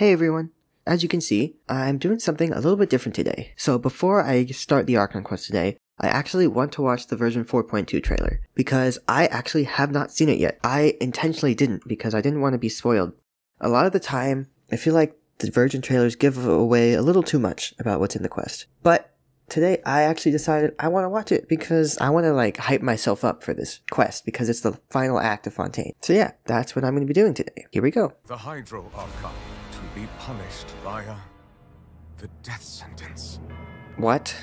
Hey everyone! As you can see, I'm doing something a little bit different today. So before I start the Archon quest today, I actually want to watch the version 4.2 trailer because I actually have not seen it yet. I intentionally didn't because I didn't want to be spoiled. A lot of the time, I feel like the version trailers give away a little too much about what's in the quest. But today I actually decided I want to watch it because I want to like hype myself up for this quest because it's the final act of Fontaine. So yeah, that's what I'm going to be doing today. Here we go. The Hydro Archon be punished via the death sentence. What?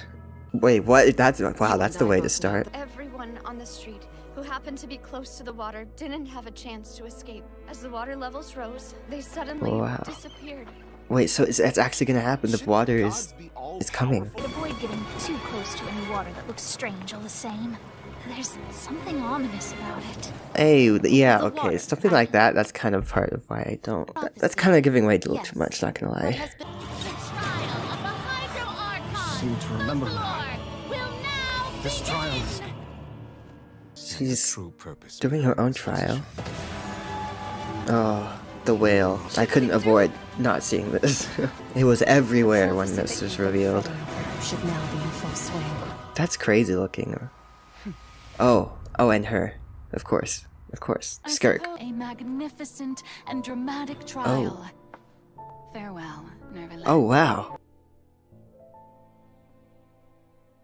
Wait, what? That's wow, that's the way to start. Everyone on the street who happened to be close to the water didn't have a chance to escape. As the water levels rose, they suddenly Wow. disappeared. Wait, so it's, it's actually going to happen. The Shouldn't water is be is coming. Avoid getting too close to any water that looks strange all the same. There's something ominous about it. Hey, yeah, okay, something like that. That's kind of part of why I don't. that- That's kind of giving away a little too much. Not gonna What lie. has been Seem to remember this trial is She's true purpose. doing her own trial. Oh, the whale! I couldn't avoid not seeing this. it was everywhere when this was revealed. should now be in full swing. That's crazy looking. Oh, oh, and her, of course, of course, I Skirk. A magnificent and dramatic trial. Oh. Farewell, Nervalin. Oh wow.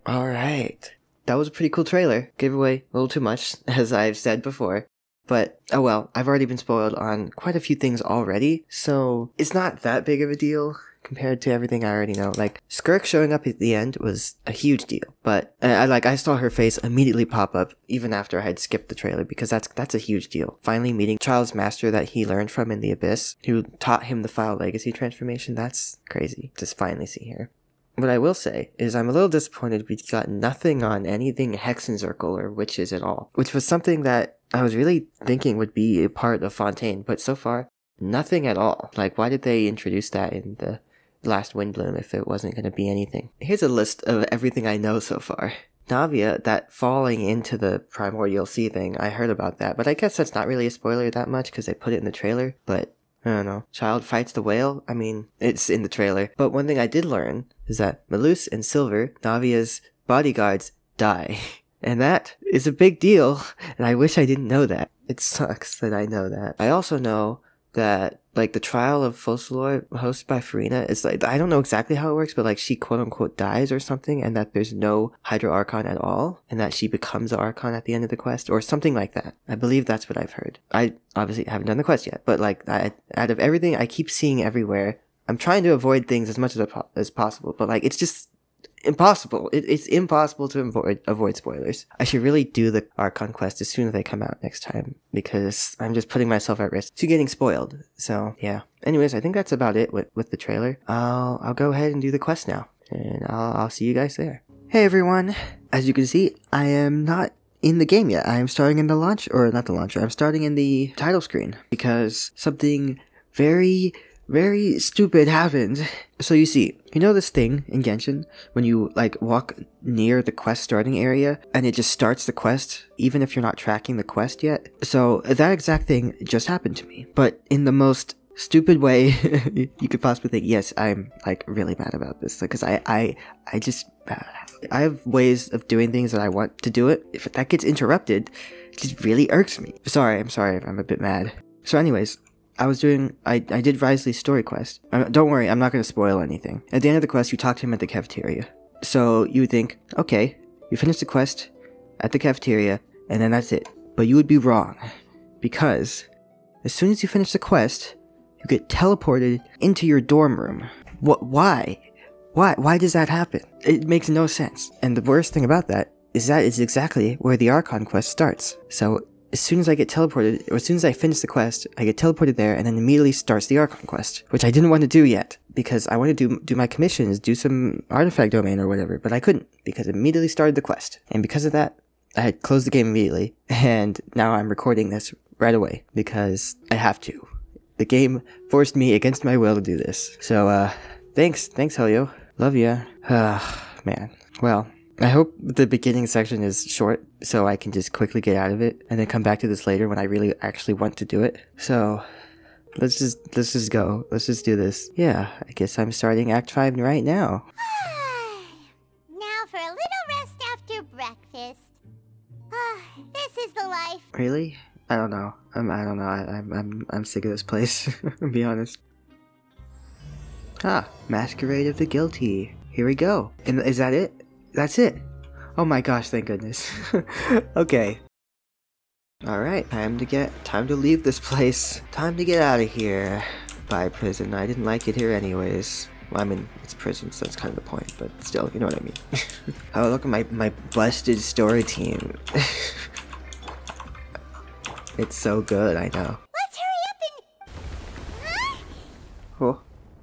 Alright. That was a pretty cool trailer. Gave away a little too much, as I've said before. But, oh well, I've already been spoiled on quite a few things already, so it's not that big of a deal compared to everything I already know. Like, Skirk showing up at the end was a huge deal, but uh, I like, I saw her face immediately pop up even after I had skipped the trailer because that's, that's a huge deal. Finally meeting Charles Master that he learned from in the Abyss, who taught him the Foul Legacy transformation, that's crazy to finally see here. What I will say is I'm a little disappointed we got nothing on anything Hexenzirkel or witches at all, which was something that I was really thinking would be a part of Fontaine, but so far, nothing at all. Like, why did they introduce that in the last Windblume if it wasn't going to be anything? Here's a list of everything I know so far. Navia, that falling into the primordial sea thing, I heard about that, but I guess that's not really a spoiler that much because they put it in the trailer, but I don't know. Childe fights the whale? I mean, it's in the trailer. But one thing I did learn is that Melus and Silver, Navia's bodyguards, die. And that is a big deal, and I wish I didn't know that. It sucks that I know that. I also know that, like, the trial of Focalor, hosted by Furina, is like, I don't know exactly how it works, but like, she quote unquote dies or something, and that there's no Hydro Archon at all, and that she becomes the Archon at the end of the quest, or something like that. I believe that's what I've heard. I obviously haven't done the quest yet, but like, I, out of everything I keep seeing everywhere, I'm trying to avoid things as much as, as possible, but like, it's just, impossible. It, it's impossible to avoid avoid spoilers. I should really do the Archon quest as soon as they come out next time because I'm just putting myself at risk to getting spoiled. So yeah. Anyways, I think that's about it with with the trailer. I'll I'll go ahead and do the quest now, and I'll I'll see you guys there. Hey everyone! As you can see, I am not in the game yet. I am starting in the launch or not the launcher. I'm starting in the title screen because something very very stupid happened. So you see, you know this thing in Genshin when you like walk near the quest starting area and it just starts the quest even if you're not tracking the quest yet. So that exact thing just happened to me, but in the most stupid way you could possibly think. Yes, I'm like really mad about this because I I I just uh, I have ways of doing things that I want to do it. If that gets interrupted, it just really irks me. Sorry, I'm sorry I'm a bit mad. So anyways, I was doing, I, I did Wriothesley's story quest. Uh, don't worry, I'm not going to spoil anything. At the end of the quest, you talk to him at the cafeteria. So you would think, okay, you finish the quest at the cafeteria, and then that's it. But you would be wrong. Because as soon as you finish the quest, you get teleported into your dorm room. What, why? Why, why does that happen? It makes no sense. And the worst thing about that is that is exactly where the Archon quest starts. So as soon as I get teleported, or as soon as I finish the quest, I get teleported there, and then immediately starts the Archon quest, which I didn't want to do yet because I wanted to do do my commissions, do some artifact domain or whatever, but I couldn't because it immediately started the quest, and because of that, I had closed the game immediately, and now I'm recording this right away because I have to. The game forced me against my will to do this. So, uh, thanks, thanks, Helio. Love ya. Ah, man. Well, I hope the beginning section is short so I can just quickly get out of it and then come back to this later when I really actually want to do it. So, Let's just let's just go. Let's just do this. Yeah, I guess I'm starting Act Five right now. now for a little rest after breakfast. This is the life. Really? I don't know. I'm I don't know. I, I'm I'm I'm sick of this place. be honest. Ah, Masquerade of the Guilty. Here we go. And is that it? That's it. Oh my gosh! Thank goodness. okay. All right, time to get time to leave this place. Time to get out of here. Bye, prison. I didn't like it here anyways. Well, I mean, it's prison, so that's kind of the point, but still, you know what I mean. oh, look at my, my busted story team. it's so good, I know. Let's hurry up and. Huh? Oh,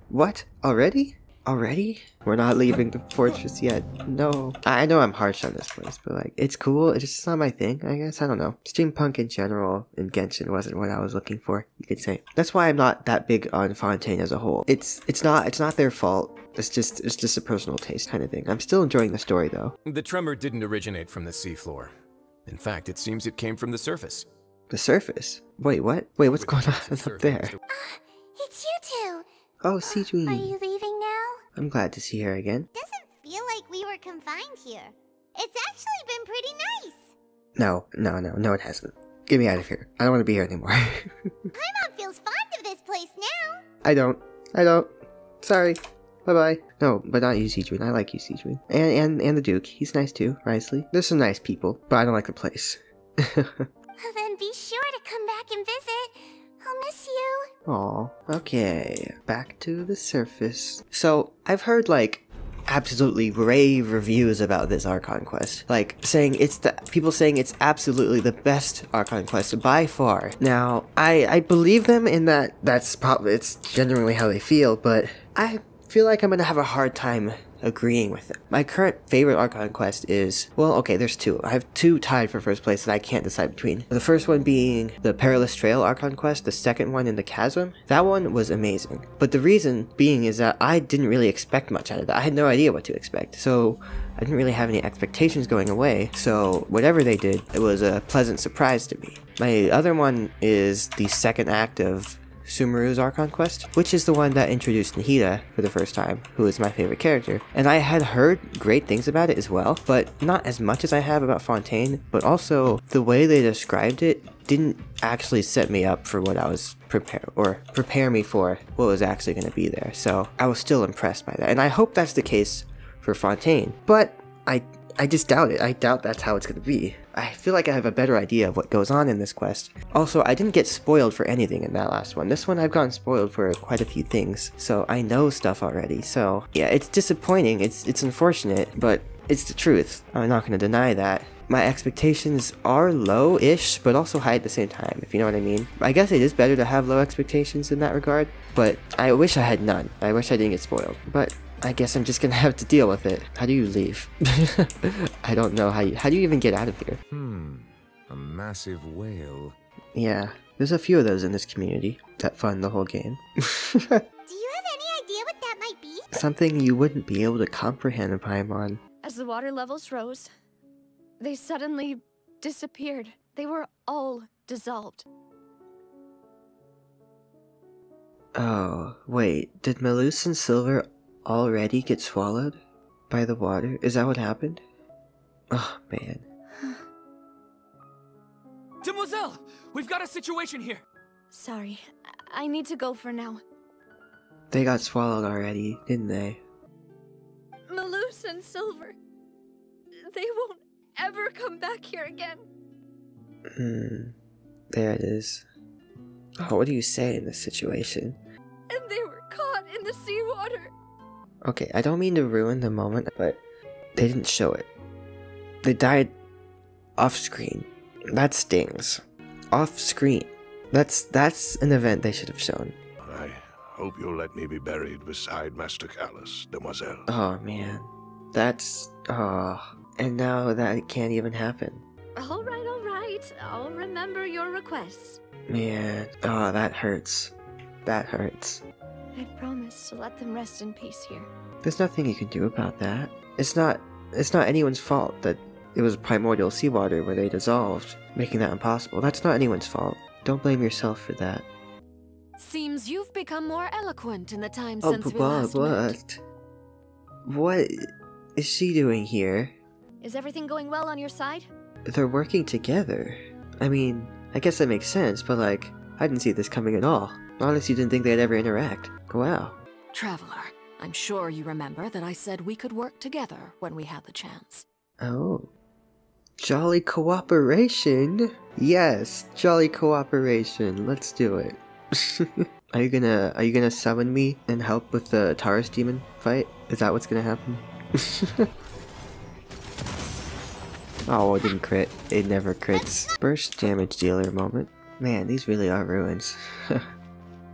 what? Already? Already? We're not leaving the fortress yet. No. I know I'm harsh on this place, but like, it's cool. It's just not my thing, I guess. I don't know. Steampunk in general in Genshin wasn't what I was looking for, you could say. That's why I'm not that big on Fontaine as a whole. It's it's not it's not their fault. It's just it's just a personal taste kind of thing. I'm still enjoying the story though. The tremor didn't originate from the seafloor. In fact, it seems it came from the surface. The surface. Wait, what? Wait, what's going on With the up there? surface, uh, It's you two. Oh, Are you leaving now? I'm glad to see her again. Doesn't feel like we were confined here. It's actually been pretty nice. No, no, no, no, it hasn't. Get me out of here. I don't want to be here anymore. Paimon feels fond of this place now. I don't. I don't. Sorry. Bye bye. No, but not you, Sigewinne. I like you, Sigewinne. And, and and the Duke. He's nice too, Wriothesley. There's some nice people, but I don't like the place. Then be sure to come back and visit. I'll miss you. Aw. Okay. Back to the surface. So, I've heard like absolutely rave reviews about this Archon quest. Like saying it's the people saying it's absolutely the best Archon quest by far. Now, I I believe them in that that's probably it's genuinely how they feel, but I feel like I'm gonna have a hard time agreeing with them. My current favorite Archon quest is, well, okay, there's two. I have two tied for first place that I can't decide between. The first one being the Perilous Trail Archon quest, the second one in the Chasm. That one was amazing. But the reason being is that I didn't really expect much out of that. I had no idea what to expect. So I didn't really have any expectations going away. So whatever they did, it was a pleasant surprise to me. My other one is the second act of Sumeru's Archon Quest, which is the one that introduced Nahida for the first time, who is my favorite character. And I had heard great things about it as well, but not as much as I have about Fontaine, but also the way they described it didn't actually set me up for what I was prepare or prepare me for what was actually going to be there. So I was still impressed by that. And I hope that's the case for Fontaine. But I I just doubt it. I doubt that's how it's going to be. I feel like I have a better idea of what goes on in this quest. Also, I didn't get spoiled for anything in that last one. This one I've gotten spoiled for quite a few things, so I know stuff already. So, yeah, it's disappointing. It's it's unfortunate, but it's the truth. I'm not going to deny that. My expectations are low-ish, but also high at the same time, if you know what I mean. I guess it is better to have low expectations in that regard, but I wish I had none. I wish I didn't get spoiled. But I guess I'm just gonna have to deal with it. How do you leave? I don't know how you. How do you even get out of here? Hmm. A massive whale. Yeah, there's a few of those in this community that fund the whole game. Do you have any idea what that might be? Something you wouldn't be able to comprehend, Paimon. As the water levels rose, they suddenly disappeared. They were all dissolved. Oh, wait, did Melus and Silver already get swallowed by the water? Is that what happened? Oh, man. Demoiselle, we've got a situation here. Sorry, I I need to go for now. They got swallowed already, didn't they? Melus and Silver, they won't ever come back here again. Hmm. There it is. Oh, what do you say in this situation? And they were caught in the seawater. Okay, I don't mean to ruin the moment, but they didn't show it. They died off screen. That stings. Off screen. That's that's an event they should have shown. I hope you'll let me be buried beside Master Callas, Demoiselle. Oh man. That's oh and now that can't even happen. All right, all right. I'll remember your request. Man. Oh that hurts. That hurts. I promise to let them rest in peace here. There's nothing you can do about that. It's not it's not anyone's fault that it was primordial seawater where they dissolved, making that impossible. That's not anyone's fault. Don't blame yourself for that. Seems you've become more eloquent in the time Oh, since but we what? last met. What? What is she doing here? Is everything going well on your side? They're working together. I mean, I guess that makes sense, but like, I didn't see this coming at all. Honestly, didn't think they'd ever interact. Wow. Traveler, I'm sure you remember that I said we could work together when we had the chance. Oh. Jolly cooperation? Yes, jolly cooperation. Let's do it. are you gonna are you gonna summon me and help with the Taurus demon fight? Is that what's gonna happen? oh, it didn't crit. It never crits. Burst damage dealer moment. Man, these really are ruins.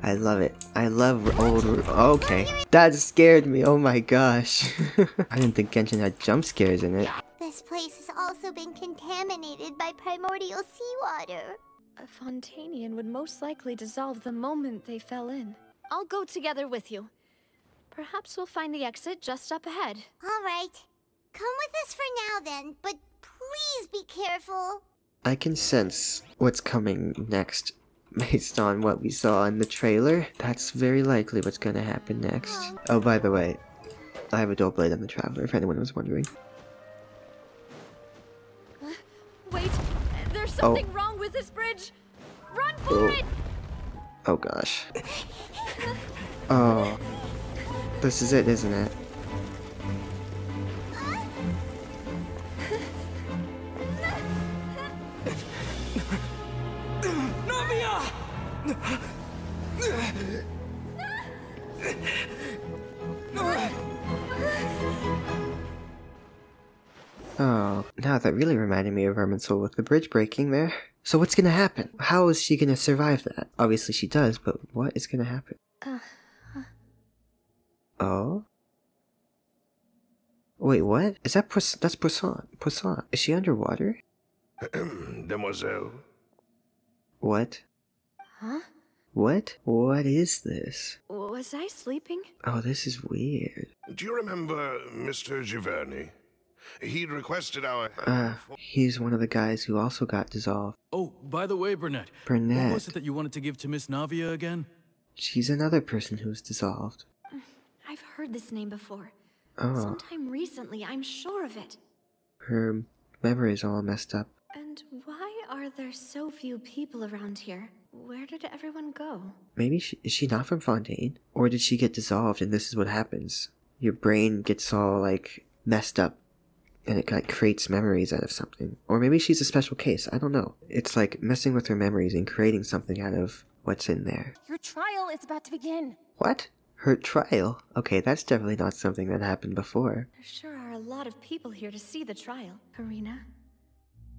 I love it. I love old. ru- Okay, that scared me. Oh my gosh. I didn't think Genshin had jump scares in it. This place has also been contaminated by primordial seawater. A Fontanian would most likely dissolve the moment they fell in. I'll go together with you. Perhaps we'll find the exit just up ahead. All right. Come with us for now then, but please be careful. I can sense what's coming next based on what we saw in the trailer. That's very likely what's gonna happen next. Oh, by the way, I have a dual blade on the Traveler, if anyone was wondering. Wait, there's Oh. something wrong with this bridge! Run for Oh. it! Oh gosh. Oh. This is it, isn't it? Oh, now that really reminded me of Irminsul with the bridge breaking there. So what's gonna happen? How is she gonna survive that? Obviously she does, but what is gonna happen? Uh, Oh? Wait, what? Is that Poisson? That's Poisson. Poisson. Is she underwater? Demoiselle, What? Huh? What? What is this? Was I sleeping? Oh, this is weird. do you remember Mr. Giverny? He requested our Uh, he's one of the guys who also got dissolved. Oh, by the way, Burnett. Burnett. What was it that you wanted to give to Miss Navia again? She's another person who's dissolved. I've heard this name before. Oh, Sometime recently, I'm sure of it. her memory's all messed up. And why are there so few people around here? Where did everyone go? Maybe she is she not from Fontaine? Or did she get dissolved and this is what happens? Your brain gets all like messed up and it like creates memories out of something. Or maybe she's a special case, I don't know. It's like messing with her memories and creating something out of what's in there. Your trial is about to begin. What? Her trial? Okay, that's definitely not something that happened before. There sure are a lot of people here to see the trial. Karina,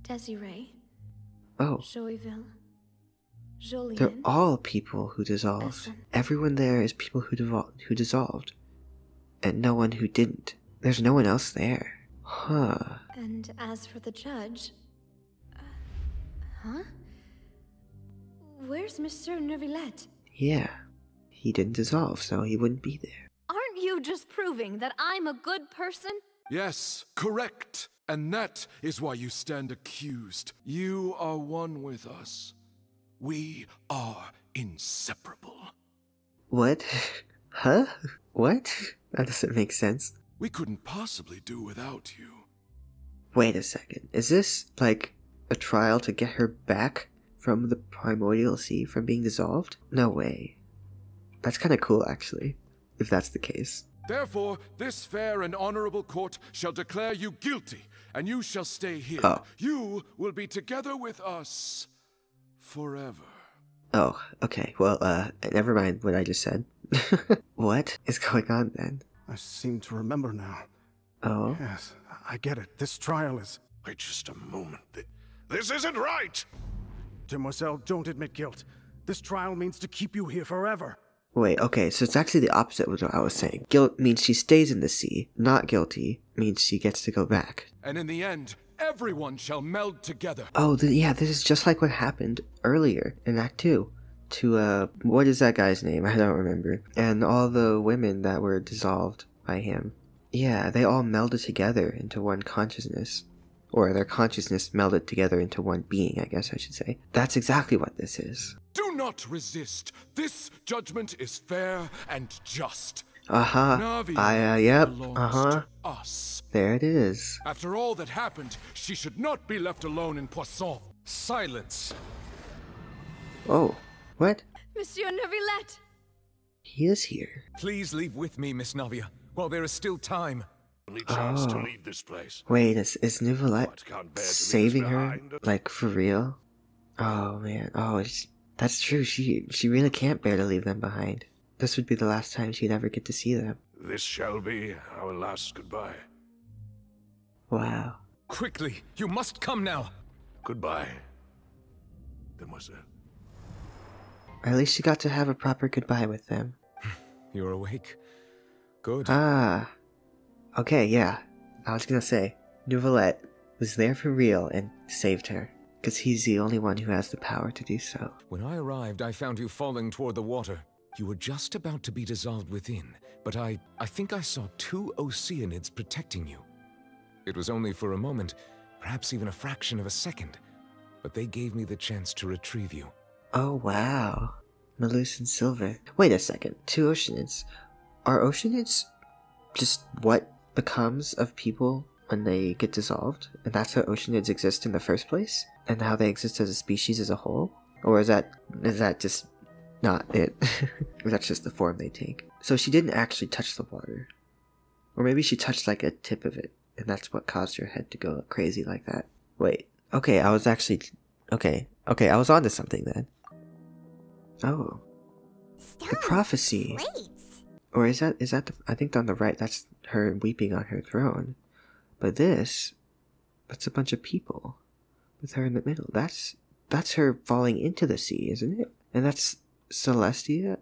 Desiree, Oh, Joyville, Jolien. they're all people who dissolved. Listen. Everyone there is people who devol- who dissolved, and no one who didn't. There's no one else there. Huh. And as for the judge. Uh, huh? Where's Monsieur Neuvillette? Yeah. He didn't dissolve, so he wouldn't be there. Aren't you just proving that I'm a good person? Yes, correct. And that is why you stand accused. You are one with us. We are inseparable. What? Huh? What? That doesn't make sense. We couldn't possibly do without you. Wait a second. Is this, like, a trial to get her back from the primordial sea from being dissolved? No way. That's kinda cool, actually, if that's the case. Therefore, this fair and honorable court shall declare you guilty, and you shall stay here. Oh. You will be together with us forever. Oh, okay. Well, uh, never mind what I just said. what is going on then? I seem to remember now. Oh? Yes, I get it. This trial is. wait just a moment. This isn't right! Demoiselle, don't admit guilt. This trial means to keep you here forever. Wait, okay, so it's actually the opposite of what I was saying. Guilt means she stays in the sea. Not guilty means she gets to go back. And in the end, everyone shall meld together. Oh, th- yeah, this is just like what happened earlier in Act 2 to, uh, what is that guy's name? I don't remember. And all the women that were dissolved by him. Yeah, they all melded together into one consciousness. Or their consciousness melded together into one being, I guess I should say. That's exactly what this is. Do not resist. This judgment is fair and just. Uh huh. I, uh, yep. belongs Uh huh. us. There it is. After all that happened, she should not be left alone in Poisson. Silence! Oh, what? Monsieur Neuvillette! He is here. Please leave with me, Miss Navia, while there is still time. Only chance to Oh. leave this place. Wait, is, is Neuvillette What, can't bear to leave us saving her? Like, for real? Oh, man. Oh, it's, that's true. She, she really can't bear to leave them behind. This would be the last time she'd ever get to see them. This shall be our last goodbye. Wow. Quickly, you must come now! Goodbye, demoiselle. At least she got to have a proper goodbye with them. You're awake. Good. Ah. Okay, yeah. I was gonna say, Neuvillette was there for real and saved her. Because he's the only one who has the power to do so. When I arrived, I found you falling toward the water. You were just about to be dissolved within, but I, I think I saw two Oceanids protecting you. It was only for a moment, perhaps even a fraction of a second, but they gave me the chance to retrieve you. Oh, wow. Melus and Silver. Wait a second. Two Oceanids. Are Oceanids just what becomes of people when they get dissolved? And that's how Oceanids exist in the first place? And how they exist as a species as a whole? Or is that is that just not it? that's just the form they take? So she didn't actually touch the water. Or maybe she touched like a tip of it, and that's what caused her head to go crazy like that. Wait. Okay, I was actually okay. Okay, I was onto something then. Oh, the prophecy. plates. Or is that is that the, I think on the right that's her weeping on her throne. But this that's a bunch of people with her in the middle. That's that's her falling into the sea, isn't it? And that's Celestia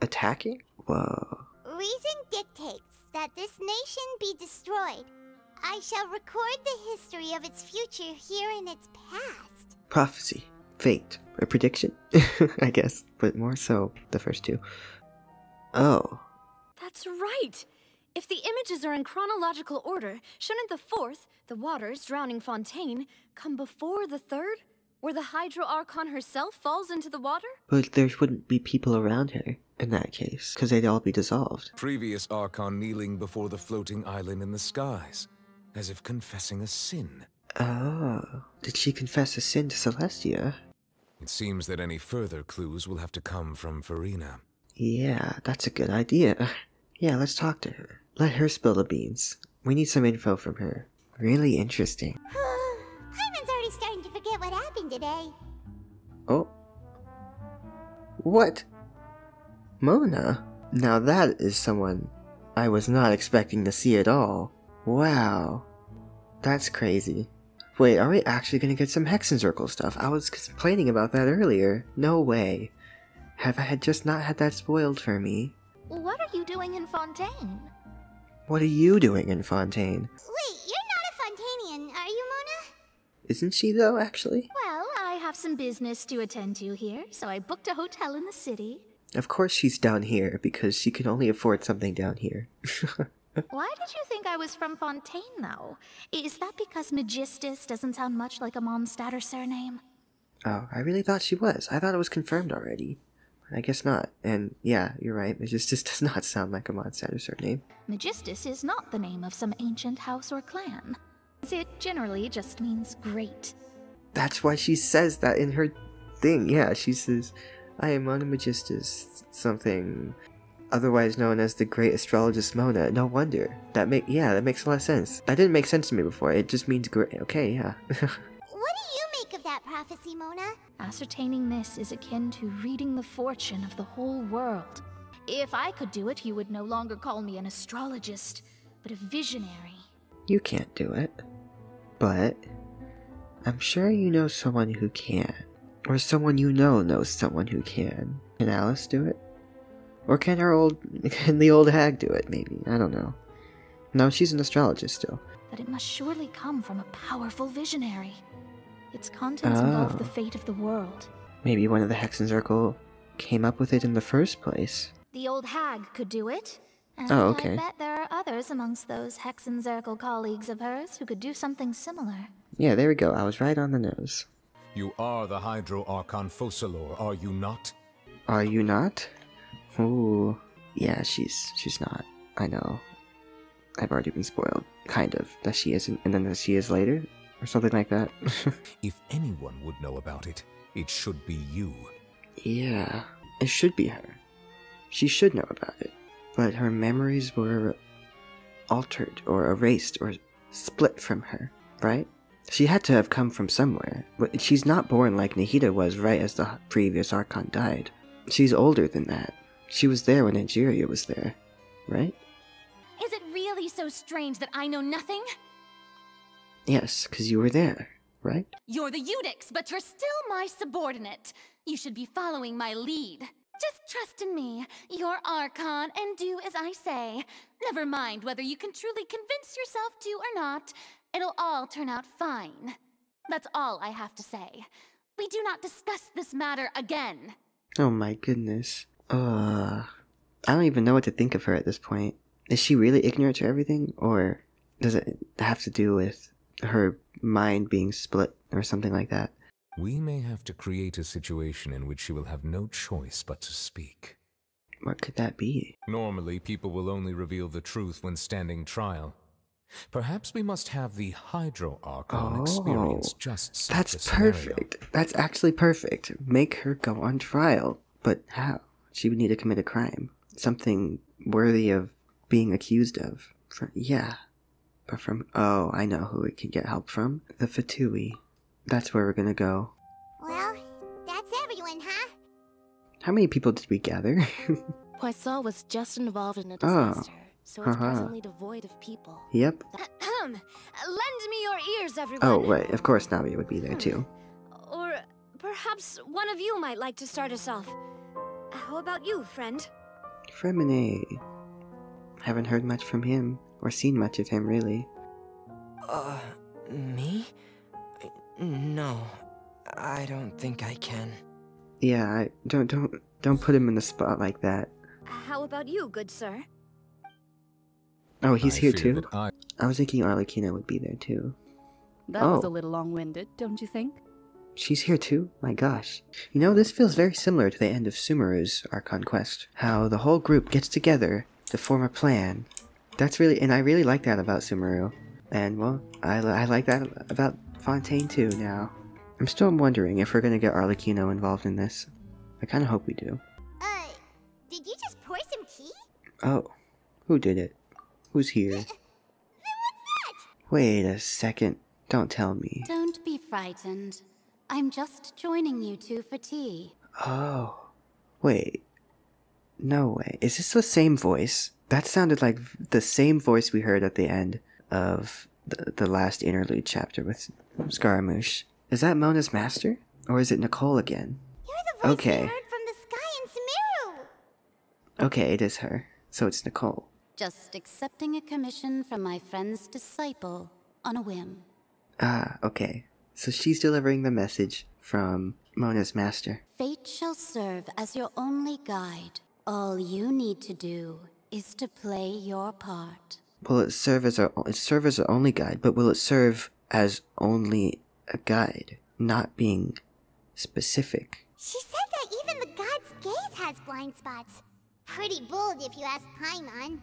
attacking? Whoa. Reason dictates that this nation be destroyed. I shall record the history of its future here in its past. Prophecy. Fate. A prediction? I guess. But more so the first two. Oh. That's right! If the images are in chronological order, shouldn't the fourth, the waters drowning Fontaine, come before the third? Where the Hydro Archon herself falls into the water? But there wouldn't be people around her in that case, because they'd all be dissolved. Previous Archon kneeling before the floating island in the skies, as if confessing a sin. Oh. Did she confess a sin to Celestia? It seems that any further clues will have to come from Furina. Yeah, that's a good idea. Yeah, let's talk to her. Let her spill the beans. We need some info from her. Really interesting. Today. Oh. What? Mona? Now that is someone I was not expecting to see at all. Wow. That's crazy. Wait, are we actually gonna get some Hexenzirkel stuff? I was complaining about that earlier. No way. Have I had just not had that spoiled for me? What are you doing in Fontaine? What are you doing in Fontaine? Wait, you're not a Fontanian, are you, Mona? Isn't she though, actually? Well, have some business to attend to here, so I booked a hotel in the city. Of course she's down here because she can only afford something down here. Why did you think I was from Fontaine, though? Is that because Megistus doesn't sound much like a Mondstadt surname? oh, I really thought she was. I thought it was confirmed already. I guess not. And yeah, you're right. Just does not sound like a Mondstadt surname. Megistus is not the name of some ancient house or clan. It generally just means great. That's why she says that in her thing. Yeah, she says, I am Mona Megistus, something otherwise known as the Great Astrologist Mona. No wonder. That make yeah, that makes a lot of sense. That didn't make sense to me before. It just means great. Okay, yeah. What do you make of that prophecy, Mona? Ascertaining this is akin to reading the fortune of the whole world. If I could do it, you would no longer call me an astrologist, but a visionary. you can't do it. But I'm sure you know someone who can. Or someone you know knows someone who can. Can Alice do it? Or can her old can the old hag do it, maybe? I don't know. No, she's an astrologist still. But it must surely come from a powerful visionary. Its contents involve the Oh. fate of the world. Maybe one of the Hexenzirkel came up with it in the first place. The old hag could do it. And Oh, okay. I bet there are others amongst those Hexen Hexenzirkel colleagues of hers who could do something similar. Yeah, there we go. I was right on the nose. You are the Hydro Archon Focalor, are you not? Are you not? Ooh, yeah, she's she's not. I know. I've already been spoiled, kind of. That she isn't, and then that she is later, or something like that. If anyone would know about it, it should be you. yeah, it should be her. She should know about it, but her memories were altered or erased or split from her, right? She had to have come from somewhere. But she's not born like Nahida was right as the previous Archon died. She's older than that. She was there when Egeria was there, right? Is it really so strange that I know nothing? Yes, because you were there, right? You're the Iudex, but you're still my subordinate. You should be following my lead. Just trust in me. You're Archon, and do as I say. Never mind whether you can truly convince yourself to or not. It'll all turn out fine. That's all I have to say. We do not discuss this matter again. Oh my goodness. Uh, I don't even know what to think of her at this point. Is she really ignorant to everything, or does it have to do with her mind being split or something like that? We may have to create a situation in which she will have no choice but to speak. What could that be? Normally, people will only reveal the truth when standing trial. Perhaps we must have the Hydro Archon oh, experience Oh, just such That's scenario. perfect. That's actually perfect. Make her go on trial. But how? She would need to commit a crime. Something worthy of being accused of. From, yeah. But from. Oh, I know who it can get help from. The Fatui. That's where we're gonna go. Well, that's everyone, huh? How many people did we gather? Poisson was just involved in a Oh, disaster, so it's uh-huh. presently devoid of people. yep. Ahem. Lend me your ears, everyone. Oh, wait, Of course, Navia would be there too. Or perhaps one of you might like to start us off. How about you, friend? Freminet. Haven't heard much from him, or seen much of him, really. Uh, me? No, I don't think I can. Yeah, I don't don't don't put him in the spot like that. How about you, good sir? Oh, he's I here too. I- I was thinking Arlecchino would be there too. That oh, was a little long winded, don't you think? she's here too. My gosh, you know this feels very similar to the end of Sumeru's Archon Quest. How the whole group gets together to form a plan. That's really, and I really like that about Sumeru. And well, I, I like that about Fontaine too. Now, I'm still wondering if we're gonna get Arlecchino involved in this. I kind of hope we do. Uh, did you just pour some tea? Oh, who did it? Who's here? Wait a second. Don't tell me. Don't be frightened. I'm just joining you two for tea. Oh, wait. No way. Is this the same voice? That sounded like the same voice we heard at the end of the, the last interlude chapter with Scaramouche. Is that Mona's master? Or is it Nicole again? okay. Heard from the sky in Sumeru. Okay, it is her. So it's Nicole. Just accepting a commission from my friend's disciple on a whim. Ah, okay. So she's delivering the message from Mona's master. Fate shall serve as your only guide. All you need to do is to play your part. Will it serve as our it serve as our only guide, but will it serve as only a guide, not being specific? She said that even the god's gaze has blind spots. Pretty bold if you ask Paimon.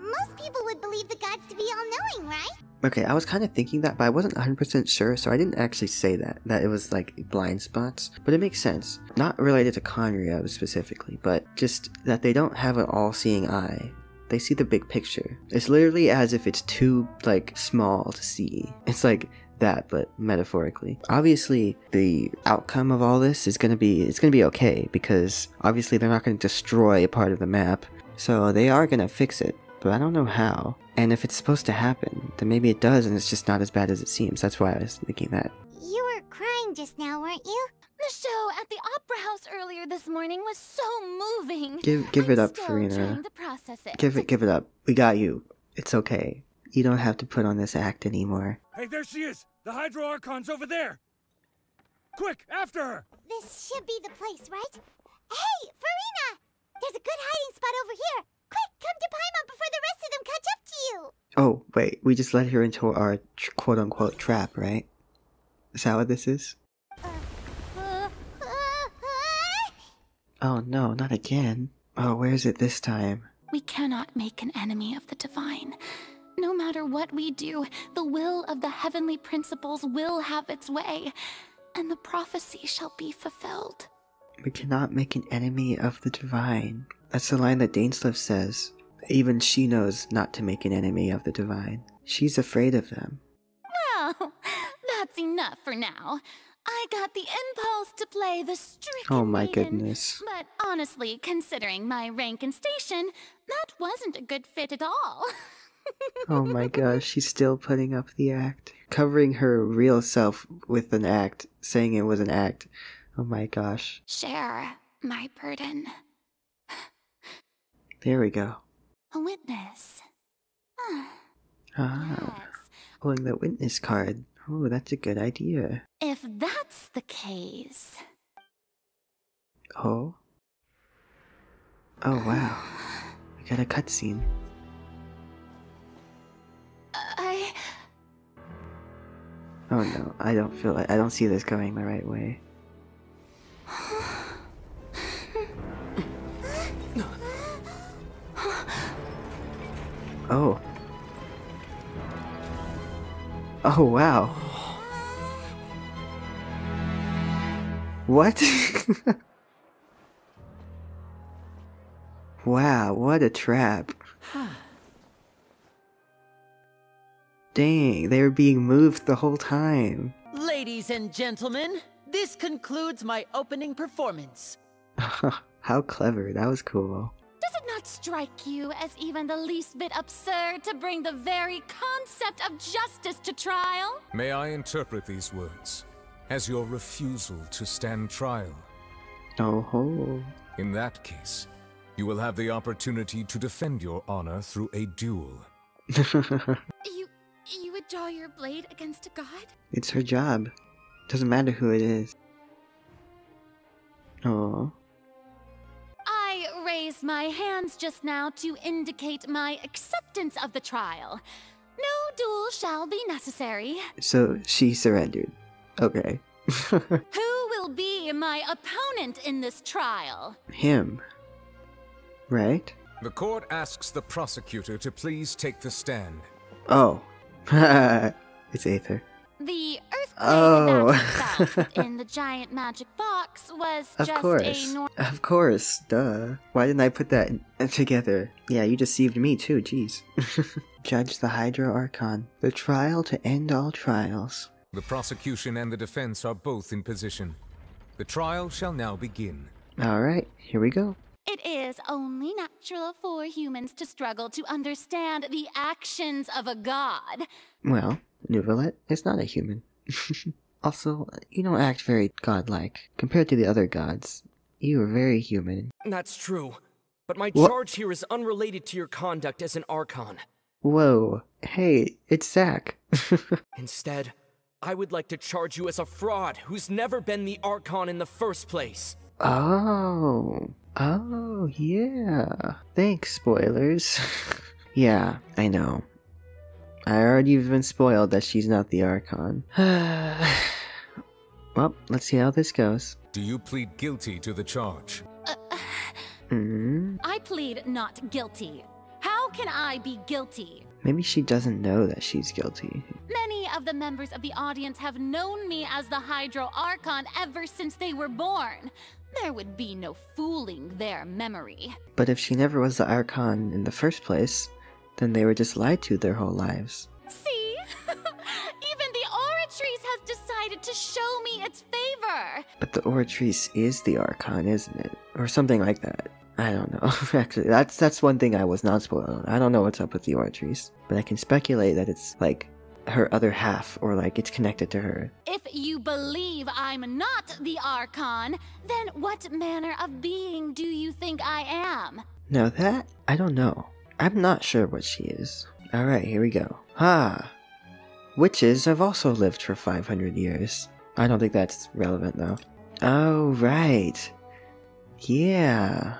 Most people would believe the gods to be all-knowing, right? Okay, I was kind of thinking that, but I wasn't 100% sure, so I didn't actually say that, that it was like blind spots. But it makes sense. Not related to Khaenri'ah specifically, but just that they don't have an all seeing eye. They see the big picture. It's literally as if it's too, like, small to see. It's like that, but metaphorically. Obviously, the outcome of all this is gonna be, it's gonna be okay, because obviously they're not gonna destroy a part of the map. So they are gonna fix it but I don't know how. And if it's supposed to happen, then maybe it does and it's just not as bad as it seems. That's why I was thinking that. You were crying just now, weren't you? The show at the Opera House earlier this morning was so moving. Give give I'm it up, Furina. trying to process it. Give it give it up. We got you. It's okay. You don't have to put on this act anymore. Hey, there she is! The Hydro Archon's over there! Quick, after her! This should be the place, right? Hey, Furina! There's a good hiding spot over here. Quick, come to Paimon before the rest of them catch up to you. Oh, wait, we just let her into our quote unquote trap, right? Is that what this is? Oh no, not again. Oh, where is it this time? We cannot make an enemy of the divine. No matter what we do, the will of the heavenly principles will have its way, and the prophecy shall be fulfilled. We cannot make an enemy of the divine. That's the line that Dainsleif says. Even she knows not to make an enemy of the divine. She's afraid of them. Well, that's enough for now. I got the impulse to play the stricken Oh my maiden, goodness. But honestly, considering my rank and station, that wasn't a good fit at all. Oh my gosh, she's still putting up the act. Covering her real self with an act, saying it was an act. Oh my gosh. Share my burden. There we go. A witness. Ah. Yes. Pulling the witness card. Oh, that's a good idea. If that's the case, Oh. Oh wow. We got a cutscene. I. Oh no, I don't feel like I don't see this going the right way. Oh. Oh wow. What? wow, what a trap. Dang, they were being moved the whole time. Ladies and gentlemen, this concludes my opening performance. How clever, that was cool. Does it not strike you as even the least bit absurd to bring the very concept of justice to trial? May I interpret these words as your refusal to stand trial? Oh ho. In that case, you will have the opportunity to defend your honor through a duel. You. you would draw your blade against a god? It's her job. Doesn't matter who it is. Oh. I raised my hands just now to indicate my acceptance of the trial. No duel shall be necessary. So she surrendered. Okay. Who will be my opponent in this trial? Him. Right? The court asks the prosecutor to please take the stand. Oh. it's Aether. The earthquake Oh. that we in the giant magic box was Of just course. a nor- Of course. Duh. Why didn't I put that in- uh, together? Yeah, you deceived me too, jeez. Judge the Hydro Archon. The trial to end all trials. The prosecution and the defense are both in position. The trial shall now begin. Alright, here we go. It is only natural for humans to struggle to understand the actions of a god. Well, Neuvillette is not a human. also, you don't act very godlike. Compared to the other gods, you are very human. That's true. But my Wha- charge here is unrelated to your conduct as an Archon. Whoa. Hey, it's Zack. Instead, I would like to charge you as a fraud who's never been the Archon in the first place. Oh. Oh, yeah. Thanks, spoilers. yeah, I know. I already have been spoiled that she's not the Archon. well, let's see how this goes. Do you plead guilty to the charge? hmm I plead not guilty. How can I be guilty? Maybe she doesn't know that she's guilty. Many of the members of the audience have known me as the Hydro Archon ever since they were born. There would be no fooling their memory. But if she never was the Archon in the first place, then they were just lied to their whole lives. See? Even the Oratrice has decided to show me its favor. But the Oratrice is the Archon, isn't it? Or something like that. I don't know. Actually, that's that's one thing I was not spoiled on. I don't know what's up with the Oratrice, but I can speculate that it's like her other half, or like it's connected to her. If you believe I'm not the Archon, then what manner of being do you think I am? Now that I don't know. I'm not sure what she is. All right, here we go. Ha! Witches have also lived for 500 years. I don't think that's relevant though. Oh right. Yeah.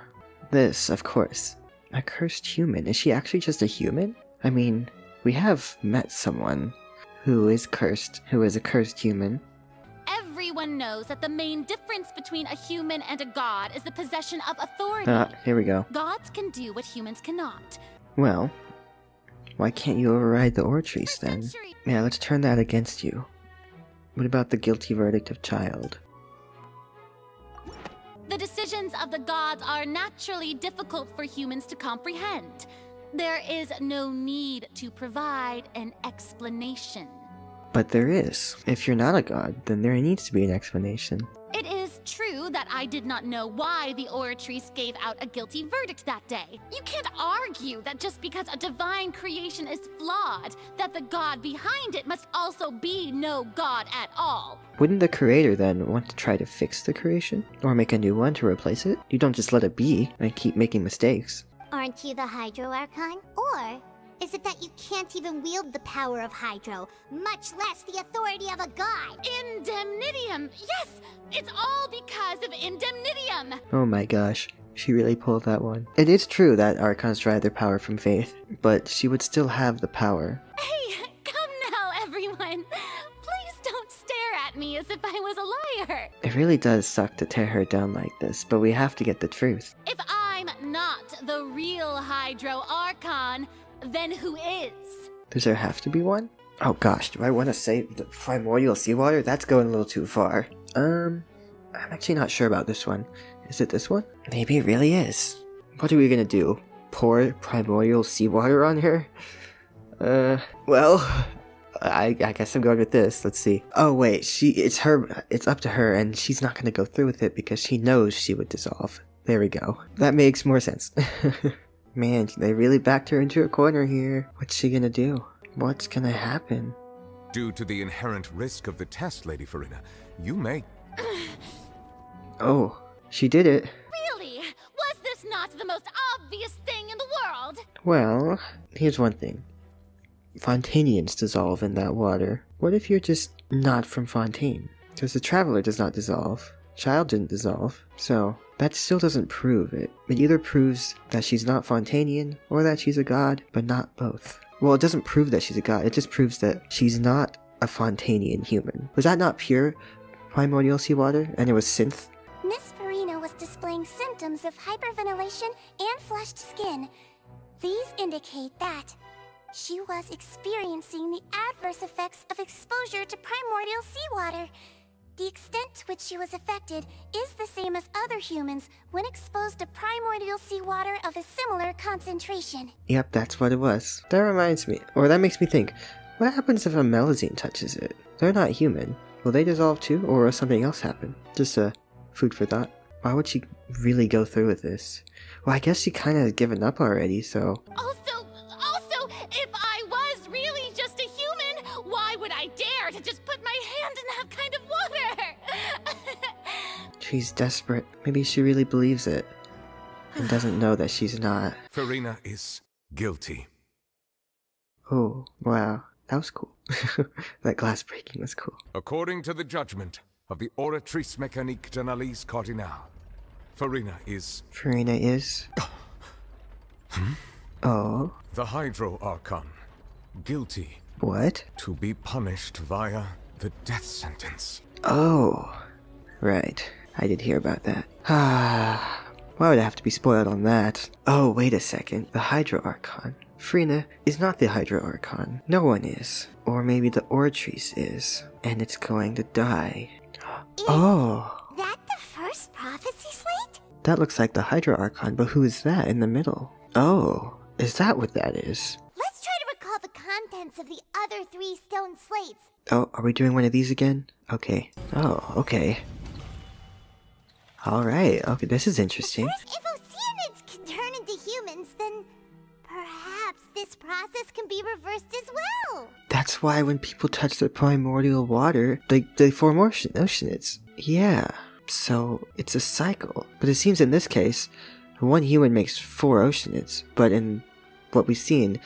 This, of course. A cursed human. Is she actually just a human? I mean, we have met someone who is cursed, who is a cursed human. everyone knows that the main difference between a human and a god is the possession of authority. Ah, here we go. Gods can do what humans cannot. Well, why can't you override the Oratrice then? Yeah, let's turn that against you. What about the guilty verdict of Childe? The decisions of the gods are naturally difficult for humans to comprehend. There is no need to provide an explanation. But there is. If you're not a god, then there needs to be an explanation. It is true that I did not know why the Oratrice gave out a guilty verdict that day. You can't argue that just because a divine creation is flawed, that the god behind it must also be no god at all. Wouldn't the creator then want to try to fix the creation? Or make a new one to replace it? You don't just let it be and keep making mistakes. Aren't you the Hydro Archon? Or is it that you can't even wield the power of Hydro, much less the authority of a god? Indemnitium! Yes! It's all because of Indemnitium! Oh my gosh, she really pulled that one. It is true that Archons derive their power from faith, but she would still have the power. Hey, come now, everyone! Please don't stare at me as if I was a liar! It really does suck to tear her down like this, but we have to get the truth. If I'm not the real Hydro Archon, then who is? Does there have to be one? Oh gosh, do I want to save the primordial seawater? That's going a little too far. Um, I'm actually not sure about this one. Is it this one? Maybe it really is. What are we gonna do? Pour primordial seawater on her? Uh, well, I, I guess I'm going with this. Let's see. Oh wait, she it's her it's up to her and she's not gonna go through with it because she knows she would dissolve. There we go. That makes more sense. Man, they really backed her into a corner here. What's she gonna do? What's gonna happen? Due to the inherent risk of the test, Lady Furina, you may. Oh, she did it. Really? Was this not the most obvious thing in the world? Well, here's one thing. Fontanians dissolve in that water. What if you're just not from Fontaine? Because the Traveler does not dissolve. Childe didn't dissolve. So, that still doesn't prove it. It either proves that she's not Fontanian, or that she's a god, but not both. Well, it doesn't prove that she's a god, it just proves that she's not a Fontanian human. Was that not pure primordial seawater, and it was synth? Miss Furina was displaying symptoms of hyperventilation and flushed skin. These indicate that she was experiencing the adverse effects of exposure to primordial seawater. The extent to which she was affected is the same as other humans when exposed to primordial seawater of a similar concentration. Yep, that's what it was. That reminds me, or that makes me think, what happens if a Melusine touches it? They're not human. Will they dissolve too, or will something else happen? Just a food for thought. Why would she really go through with this? Well, I guess she kind of has given up already, so... She's desperate. Maybe she really believes it. And doesn't know that she's not. Furina is guilty. Oh, wow. That was cool. that glass breaking was cool. According to the judgment of the Oratrice Mécanique d'Analyse Cardinale, Furina is Furina is. Hmm? oh. the Hydro Archon. Guilty. What? To be punished via the death sentence. Oh. Right. I did hear about that. Ah. Why would I have to be spoiled on that? Oh, wait a second. The Hydro Archon. Furina is not the Hydro Archon. No one is. Or maybe the Oratrice is. And it's going to die. oh. That the first prophecy slate? That looks like the Hydro Archon, but who is that in the middle? Oh. Is that what that is? Let's try to recall the contents of the other three stone slates. Oh, are we doing one of these again? Okay. Oh, okay. Alright, okay, this is interesting. If Oceanids can turn into humans, then perhaps this process can be reversed as well. That's why when people touch the primordial water, they, they form ocean, oceanids. Yeah, so it's a cycle. But it seems in this case, one human makes four oceanids, but in what we've seen,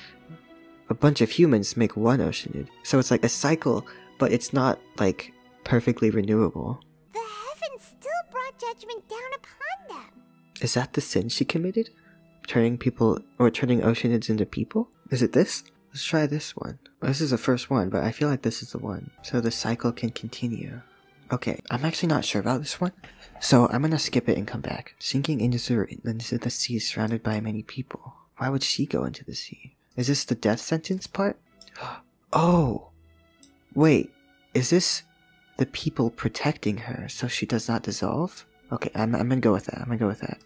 a bunch of humans make one oceanid. So it's like a cycle, but it's not like perfectly renewable. Judgment down upon them. Is that the sin she committed? Turning people or turning oceanids into people? Is it this? Let's try this one. This is the first one, but I feel like this is the one. So the cycle can continue. Okay, I'm actually not sure about this one. So I'm gonna skip it and come back. Sinking into the, into the sea surrounded by many people. Why would she go into the sea? Is this the death sentence part? Oh! Wait, is this the people protecting her so she does not dissolve? Okay, I'm, I'm gonna go with that. I'm gonna go with that.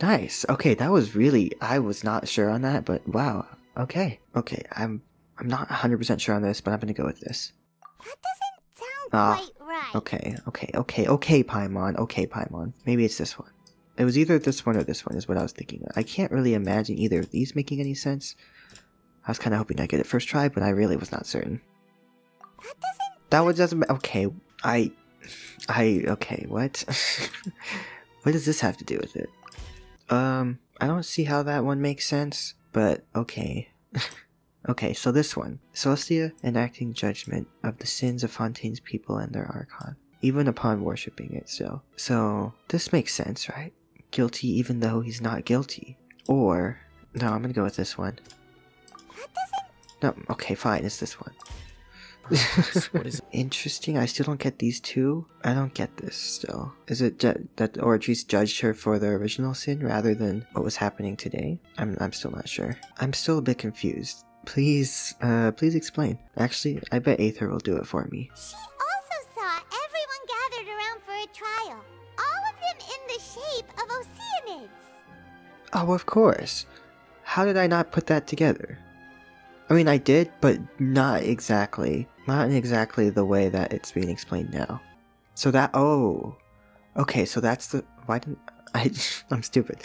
Nice. Okay, that was really I was not sure on that, but wow. Okay. Okay, I'm I'm not 100% sure on this, but I'm gonna go with this. That doesn't sound Ah, quite right. Okay, okay, okay, okay, Paimon. Okay, Paimon. Maybe it's this one. It was either this one or this one is what I was thinking. I can't really imagine either of these making any sense. I was kind of hoping I get it first try, but I really was not certain. That doesn't. That one doesn't. Okay, I, I. Okay, what? what does this have to do with it? Um, I don't see how that one makes sense, but okay. okay, so this one, Celestia enacting judgment of the sins of Fontaine's people and their archon, even upon worshipping it. So, so this makes sense, right? Guilty even though he's not guilty. Or no, I'm gonna go with this one. No, okay, fine, it's this one. What is Interesting. I still don't get these two. I don't get this still. Is it ju- that Orgies judged her for the original sin rather than what was happening today? I'm I'm still not sure. I'm still a bit confused. Please, uh, please explain. Actually, I bet Aether will do it for me. She also saw everyone gathered around for a trial. All of them in the shape of Oceanids. Oh, of course. How did I not put that together? I mean, I did, but not exactly. Not in exactly the way that it's being explained now. So that, oh. Okay, so that's the. Why didn't. I. I'm stupid.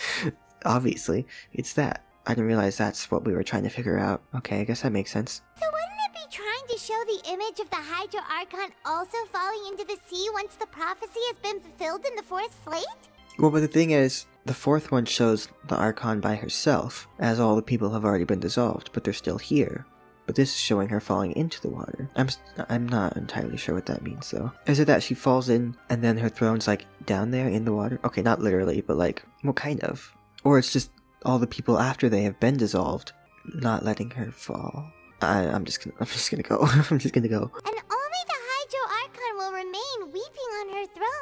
Obviously, it's that. I didn't realize that's what we were trying to figure out. Okay, I guess that makes sense. So wouldn't it be trying to show the image of the Hydro Archon also falling into the sea once the prophecy has been fulfilled in the fourth slate? Well, but the thing is, the fourth one shows the Archon by herself, as all the people have already been dissolved, but they're still here. But this is showing her falling into the water. I'm I'm not entirely sure what that means though. Is it that she falls in and then her throne's like down there in the water? Okay, not literally, but like, well, kind of. Or it's just all the people after they have been dissolved, not letting her fall. I, I'm just gonna, I'm just gonna go. I'm just gonna go. And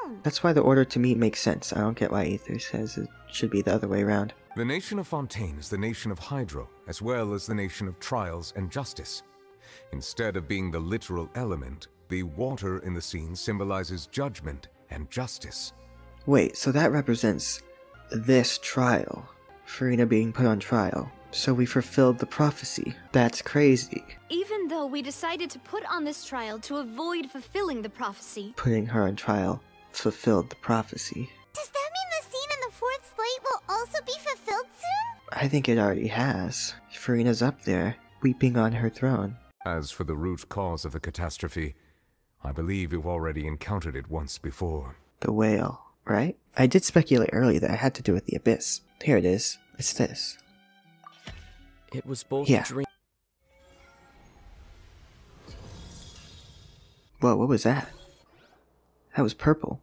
her. That's why the order to me makes sense. I don't get why Aether says it should be the other way around. The nation of Fontaine is the nation of Hydro, as well as the nation of trials and justice. Instead of being the literal element, the water in the scene symbolizes judgment and justice. Wait, so that represents this trial. Furina being put on trial. So we fulfilled the prophecy. That's crazy. Even though we decided to put on this trial to avoid fulfilling the prophecy, Putting her on trial fulfilled the prophecy. Does that mean the scene in the fourth slate will also be fulfilled soon? I think it already has. Furina's up there, weeping on her throne. As for the root cause of the catastrophe, I believe you've already encountered it once before. The whale, right? I did speculate earlier that it had to do with the abyss. Here it is. It's this. It was both Yeah. a dream. Whoa, what was that? That was purple.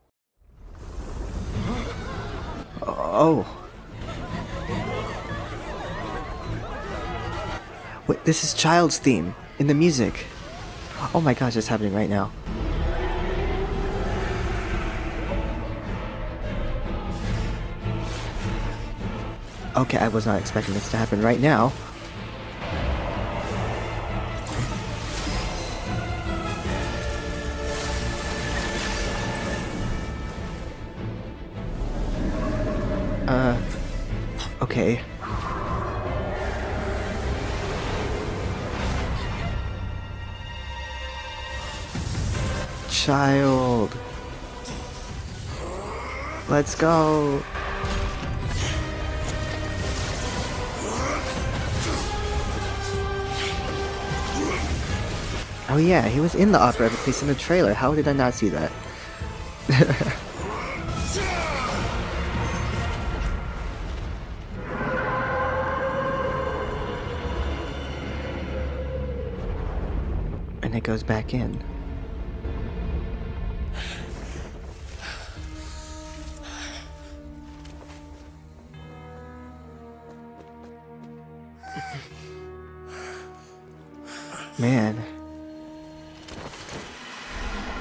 Oh. Wait, this is Childe's theme in the music. Oh my gosh, it's happening right now. Okay, I was not expecting this to happen right now. Let's go. Oh yeah, he was in the opera at least in the trailer. How did I not see that? and it goes back in. Man.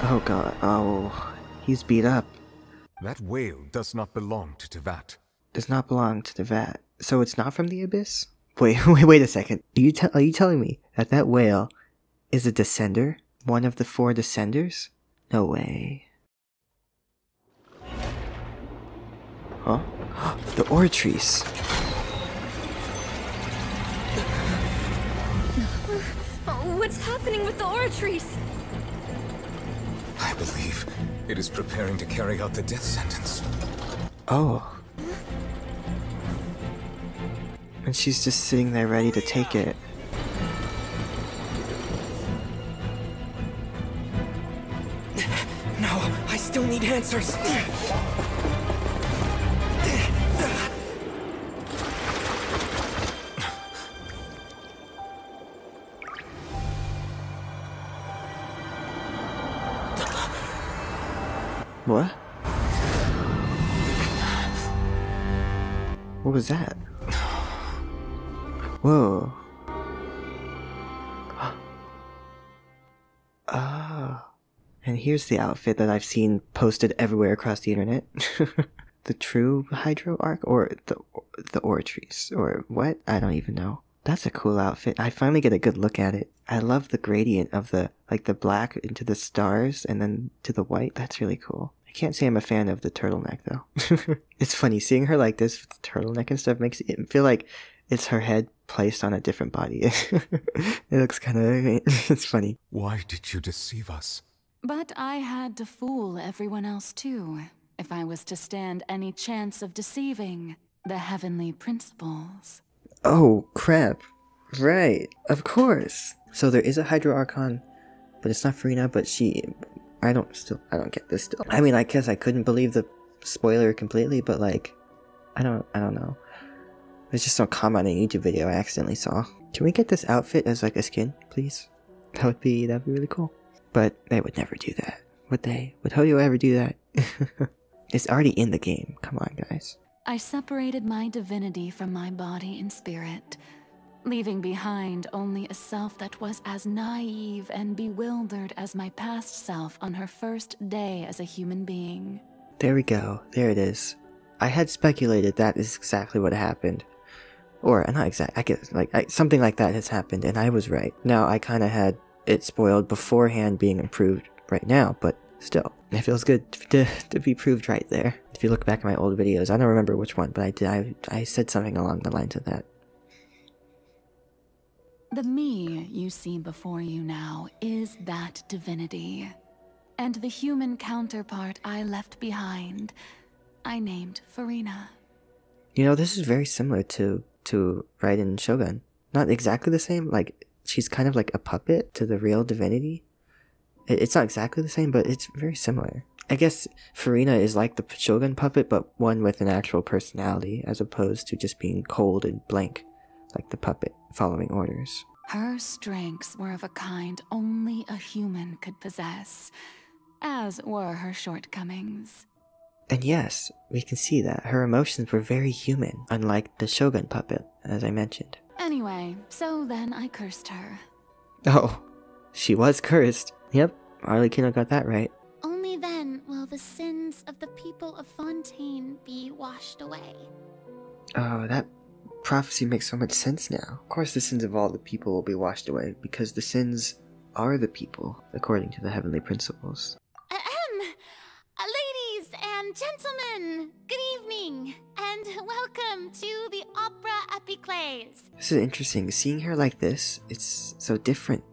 Oh god. Oh, he's beat up. That whale does not belong to Teyvat. Does not belong to Teyvat. So it's not from the abyss? Wait, wait, wait a second. Are you, are you telling me that that whale is a descender? One of the four descenders? No way. Huh? the Oratrice. What's happening with the Oratrice? I believe it is preparing to carry out the death sentence. Oh. And she's just sitting there ready to take it. No, I still need answers. What? What was that? Whoa. Ah. And here's the outfit that I've seen posted everywhere across the internet. the true Hydro Arc or the the Oratrice or what? I don't even know. That's a cool outfit. I finally get a good look at it. I love the gradient of the like the black into the stars and then to the white. That's really cool. I can't say I'm a fan of the turtleneck though. it's funny seeing her like this with the turtleneck and stuff makes it feel like it's her head placed on a different body. it looks kind of it's funny. Why did you deceive us? But I had to fool everyone else too, if I was to stand any chance of deceiving the heavenly principles. Oh crap! Right, of course. So there is a Hydro Archon, but it's not Furina. But she, I don't still, I don't get this still. I mean, I guess I couldn't believe the spoiler completely, but like, I don't, I don't know. There's just some comment on a YouTube video I accidentally saw. Can we get this outfit as like a skin, please? That would be that'd be really cool. But they would never do that, would they? Would Hoyo ever do that? it's already in the game. Come on, guys. I separated my divinity from my body and spirit, leaving behind only a self that was as naive and bewildered as my past self on her first day as a human being. There we go. There it is. I had speculated that is exactly what happened. Or, uh, not exact, I guess, like, I, something like that has happened, and I was right. Now, I kind of had it spoiled beforehand being improved right now, but still, it feels good to, to be proved right there. If you look back at my old videos, I don't remember which one, but I did, I, I said something along the lines of that. The me you see before you now is that divinity. And the human counterpart I left behind, I named Furina. You know, this is very similar to, to Raiden Shogun. Not exactly the same, like, she's kind of like a puppet to the real divinity. It, it's not exactly the same, but it's very similar. I guess Furina is like the Shogun puppet, but one with an actual personality, as opposed to just being cold and blank, like the puppet following orders. Her strengths were of a kind only a human could possess, as were her shortcomings. And yes, we can see that her emotions were very human, unlike the Shogun puppet, as I mentioned. Anyway, so then I cursed her. Oh, she was cursed. Yep, Arlecchino got that right. Only then will the sins of the people of Fontaine be washed away. Oh, that prophecy makes so much sense now. Of course, the sins of all the people will be washed away, because the sins are the people, according to the heavenly principles. Ahem! Uh, ladies and gentlemen, good evening, and welcome to the Opera Epiclese. This is interesting. Seeing her like this, it's so different.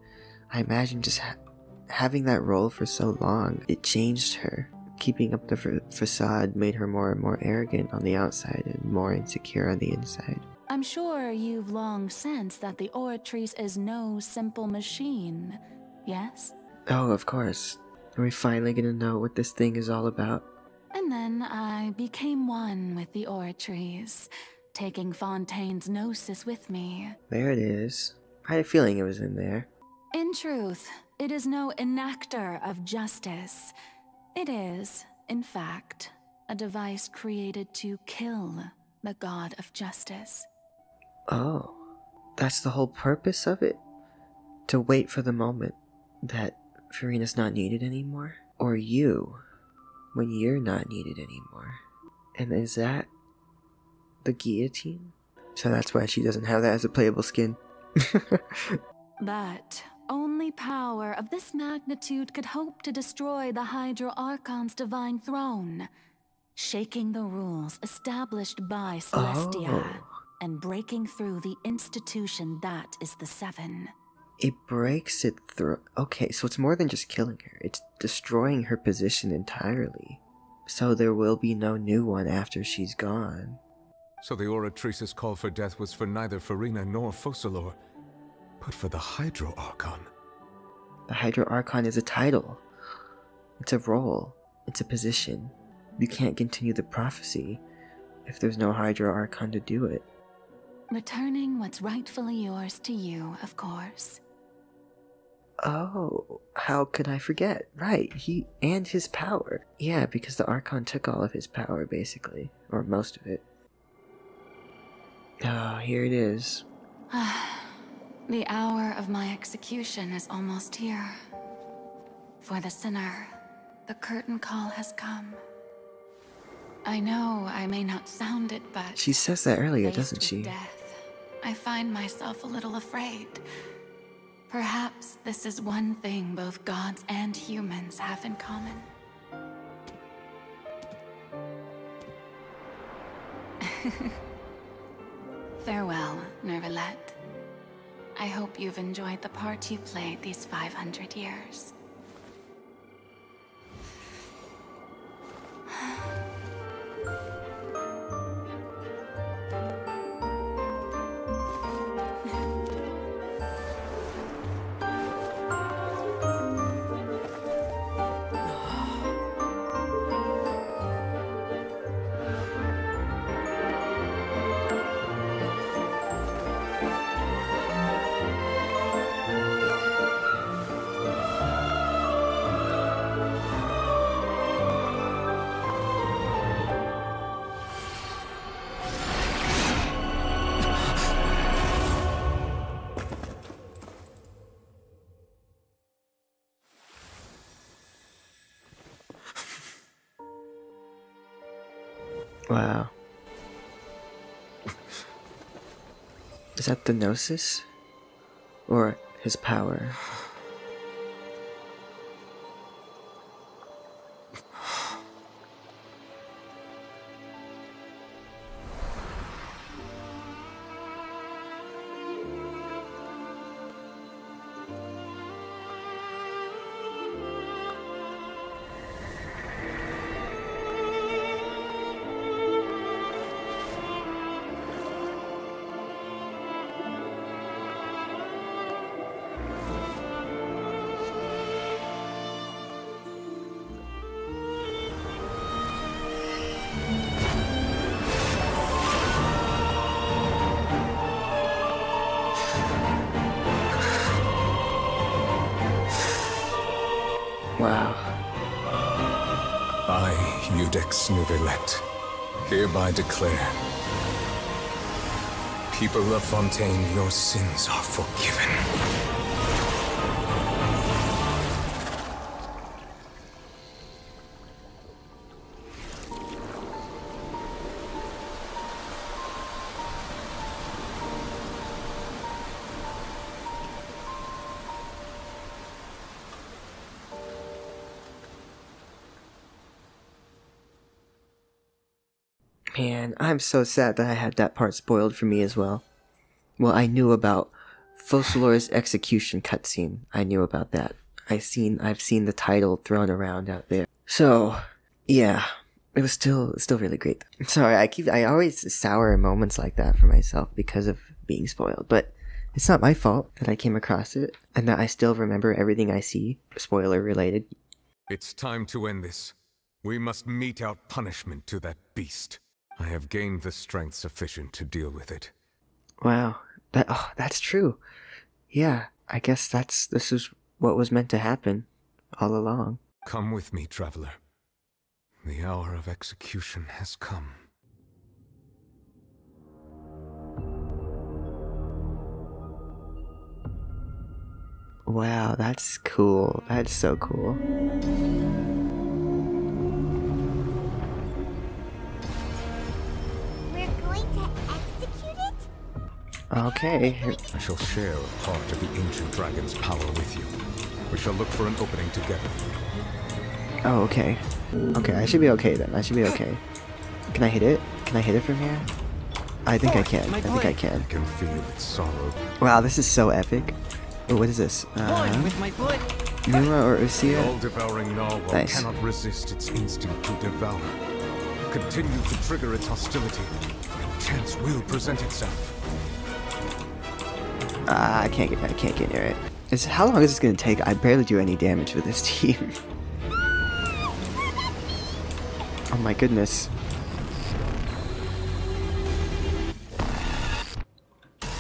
I imagine just having that role for so long, it changed her. Keeping up the fa- facade made her more and more arrogant on the outside and more insecure on the inside. I'm sure you've long sensed that the Oratrice is no simple machine, yes? Oh, of course. Are we finally gonna know what this thing is all about? And then I became one with the Oratrice, taking Fontaine's Gnosis with me. There it is. I had a feeling it was in there. In truth, it is no enactor of justice. It is, in fact, a device created to kill the god of justice. Oh, that's the whole purpose of it? To wait for the moment that Furina's not needed anymore? or you when you're not needed anymore. And is that the guillotine? So that's why she doesn't have that as a playable skin. but only power of this magnitude could hope to destroy the Hydro Archon's divine throne, shaking the rules established by Celestia Oh. and breaking through the institution that is the Seven. It breaks it through. Okay, so it's more than just killing her, it's destroying her position entirely. So there will be no new one after she's gone. So the Oratrice's call for death was for neither Furina nor Focalor, but for the Hydro Archon. The Hydro Archon is a title, it's a role, it's a position. You can't continue the prophecy if there's no Hydro Archon to do it. Returning what's rightfully yours to you, of course. Oh, how could I forget? Right, he and his power. Yeah, because the Archon took all of his power, basically, or most of it. Oh, here it is. the hour of my execution is almost here. For the sinner, the curtain call has come. I know I may not sound it, but She says that earlier, doesn't she? Death, I find myself a little afraid. Perhaps this is one thing both gods and humans have in common. Farewell, Neuvillette. I hope you've enjoyed the part you played these 500 years. That the Gnosis? Or his power? Hereby declare People of Fontaine, your sins are forgiven. I'm so sad that I had that part spoiled for me as well. Well, I knew about Focalor's execution cutscene. I knew about that. I seen I've seen the title thrown around out there. So, yeah, it was still still really great. Sorry, I keep I always sour moments like that for myself because of being spoiled, but it's not my fault that I came across it and that I still remember everything I see spoiler related. It's time to end this. We must mete out punishment to that beast. I have gained the strength sufficient to deal with it. Wow, that oh, that's true. Yeah, I guess that's this is what was meant to happen all along. Come with me, traveler. The hour of execution has come. Wow, that's cool. That's so cool. Okay. I shall share a part of the ancient dragon's power with you. We shall look for an opening together. Oh, okay. Okay, I should be okay then. I should be okay. Can I hit it? Can I hit it from here? I think I can. I think I can. I can feel its sorrow. Wow, this is so epic. Oh, what is this? Uh, my blood. Pneuma or The Ousia? all-devouring narwhal Nice. cannot resist its instinct to devour. Continue to trigger its hostility. Chance will present itself. Ah, I can't get. I can't get near it. Is how long is this gonna take? I barely do any damage with this team. oh my goodness.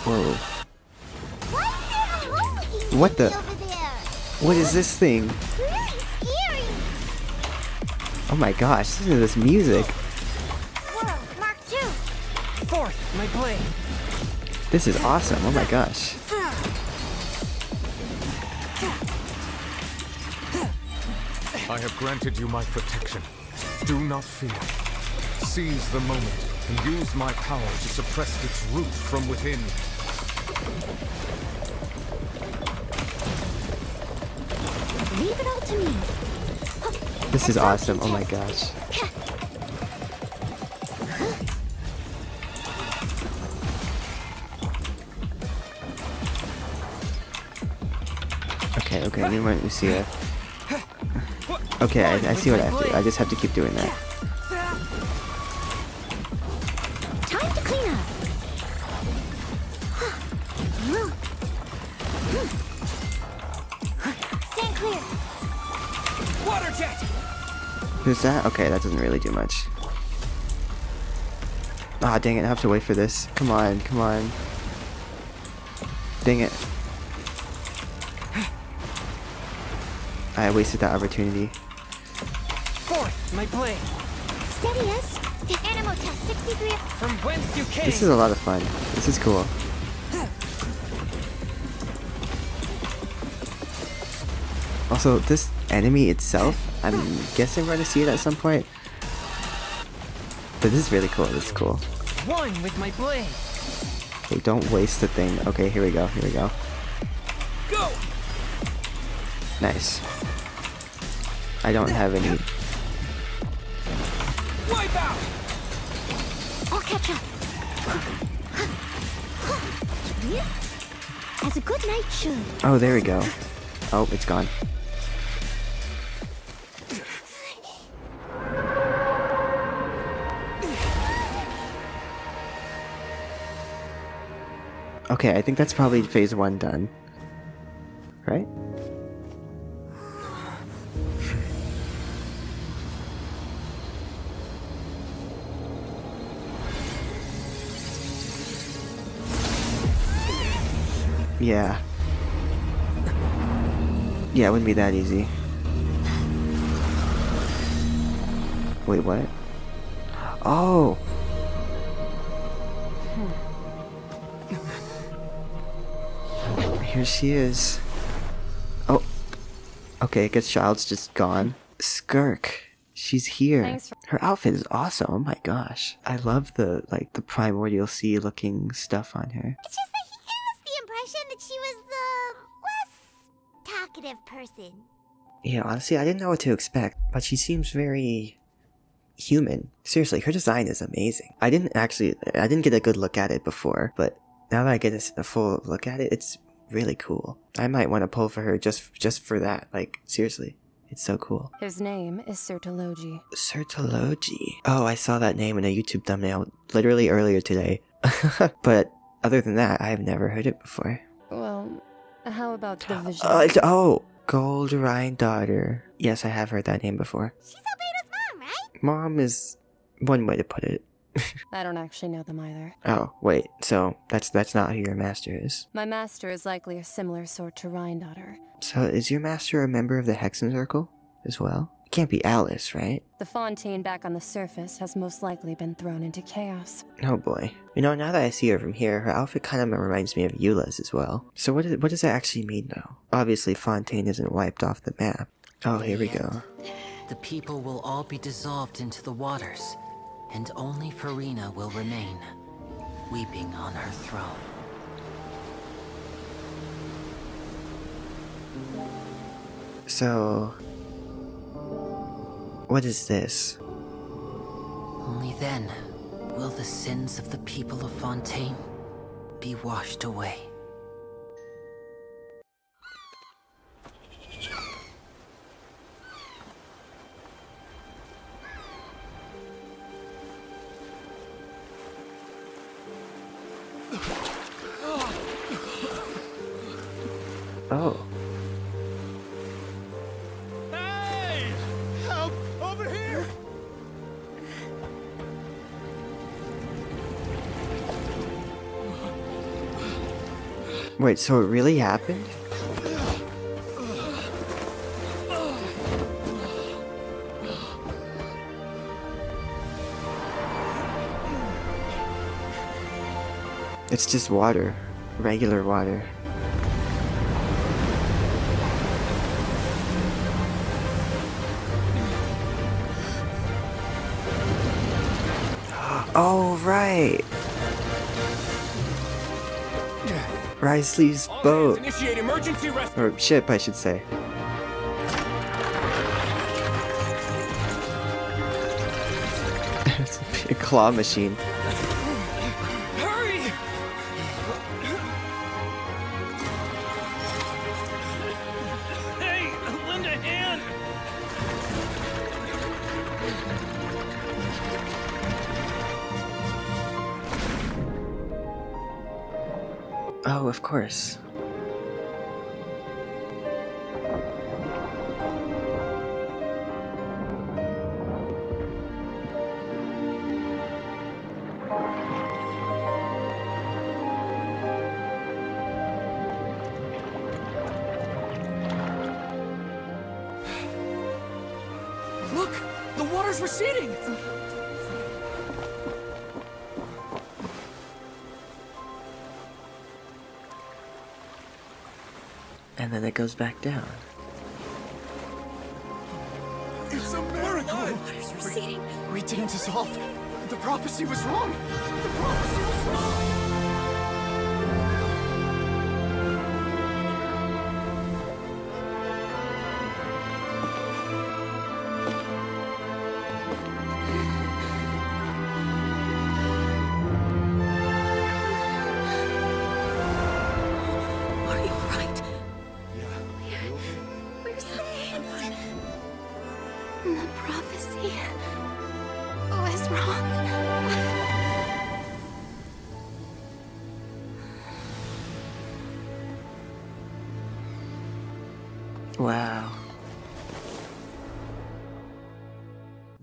Whoa. What the? What is this thing? Oh my gosh, listen to this music. Fourth, my blade. This is awesome. Oh my gosh. I have granted you my protection. Do not fear. Seize the moment and use my power to suppress its root from within. Leave it all to me. This is awesome. Oh my gosh. Okay, okay, Pneuma and Ousia. Okay, I, I see what I have to do. I just have to keep doing that. Time to clean up. Stand clear. Water jet. Who's that? Okay, that doesn't really do much. Ah, dang it, I have to wait for this. Come on, come on. Dang it. I wasted that opportunity. Fourth, my blade. Steady us. Animal test 63. From whence you came. This is a lot of fun. This is cool. Also, this enemy itself, I'm guessing we're gonna see it at some point. But this is really cool. This is cool. One with my blade. Okay, don't waste the thing. Okay, here we go. Here we go. Go. Nice. I don't have any. Wipe out. I'll catch up. As a good knight should. Oh, there we go. Oh, it's gone. Okay, I think that's probably phase one done. Right? Yeah. Yeah, it wouldn't be that easy. Wait, what? Oh! Here she is. Oh. Okay, I guess Childe's just gone. Skirk. She's here. Her outfit is awesome. Oh my gosh. I love the like the primordial sea looking stuff on her. She less talkative person. Yeah, honestly, I didn't know what to expect, but she seems very human. Seriously, her design is amazing. I didn't actually, I didn't get a good look at it before, but now that I get a s- a full look at it, it's really cool. I might want to pull for her just just for that. Like seriously, it's so cool. His name is Surtalogi. Surtalogi. Oh, I saw that name in a YouTube thumbnail literally earlier today. but other than that, I have never heard it before. Well, how about the vision? Uh, oh, Gold Rhinedottir. Yes, I have heard that name before. She's Albedo's mom, right? Mom is one way to put it. I don't actually know them either. Oh, wait. So that's that's not who your master is. My master is likely a similar sort to Rhinedottir. So is your master a member of the Hexenzirkel as well? Can't be Alice, right? The Fontaine back on the surface has most likely been thrown into chaos. Oh boy. You know, now that I see her from here, her outfit kind of reminds me of Eula's as well. So what, is, what does that actually mean though? Obviously Fontaine isn't wiped off the map. Oh, here we go. The people will all be dissolved into the waters, and only Furina will remain, weeping on her throne. So, what is this? Only then will the sins of the people of Fontaine be washed away. Wait, so it really happened? It's just water. Regular water. Oh, right. Wriothesley's boat. Initiate emergency rescue. Or ship, I should say. it's a big claw machine. Course. Goes back down. It's a miracle! Water's receding. We didn't dissolve. The prophecy was wrong. The prophecy was wrong.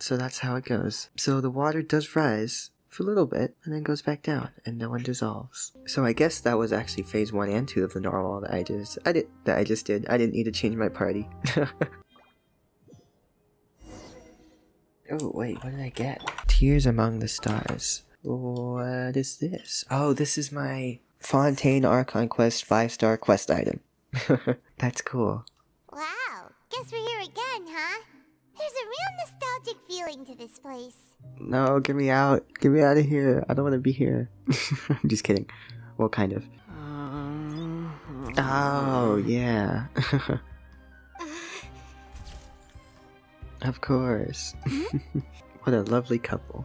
So that's how it goes. So the water does rise for a little bit and then goes back down and no one dissolves. So I guess that was actually phase 1 and 2 of the normal that I just I did that I just did. I didn't need to change my party. oh wait, what did I get? Tears among the stars. What is this? Oh, this is my Fontaine Archon Quest 5 star quest item. That's cool. Wow, guess we're here again, huh? There's a real nostalgic feeling to this place. No, get me out. Get me out of here. I don't want to be here. I'm just kidding. Well, kind of. Uh-huh. Oh, yeah. of course. what a lovely couple.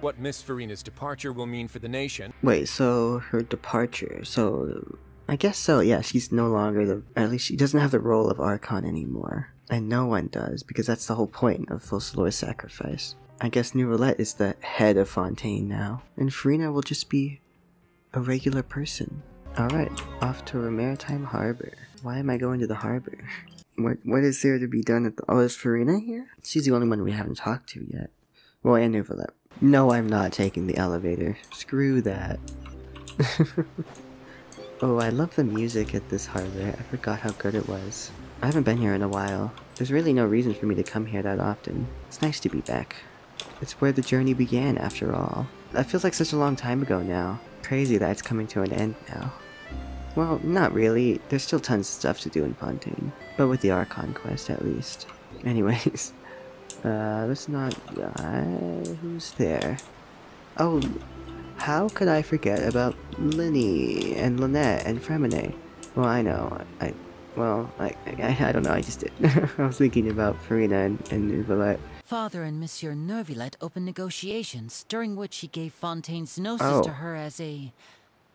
what Miss Furina's departure will mean for the nation. Wait, so her departure. So, I guess so, yeah, she's no longer the. At least she doesn't have the role of Archon anymore. And no one does, because that's the whole point of Focalor's sacrifice. I guess Neuvillette is the head of Fontaine now, and Furina will just be a regular person. Alright, off to a maritime harbor. Why am I going to the harbor? What What is there to be done at the. Oh, is Furina here? She's the only one we haven't talked to yet. Well, and New. No, I'm not taking the elevator. Screw that. oh, I love the music at this harbor. I forgot how good it was. I haven't been here in a while. There's really no reason for me to come here that often. It's nice to be back. It's where the journey began, after all. That feels like such a long time ago now. Crazy that it's coming to an end now. Well, not really. There's still tons of stuff to do in Fontaine. But with the Archon quest, at least. Anyways. Uh, let's not die. Who's there? Oh, how could I forget about Lyney and Lynette and Freminet? Well, I know. I well, I, I, I don't know, I just did. I was thinking about Furina and, and Neuvillette. Father and Monsieur Neuvillette opened negotiations, during which he gave Fontaine's gnosis Oh. to her as a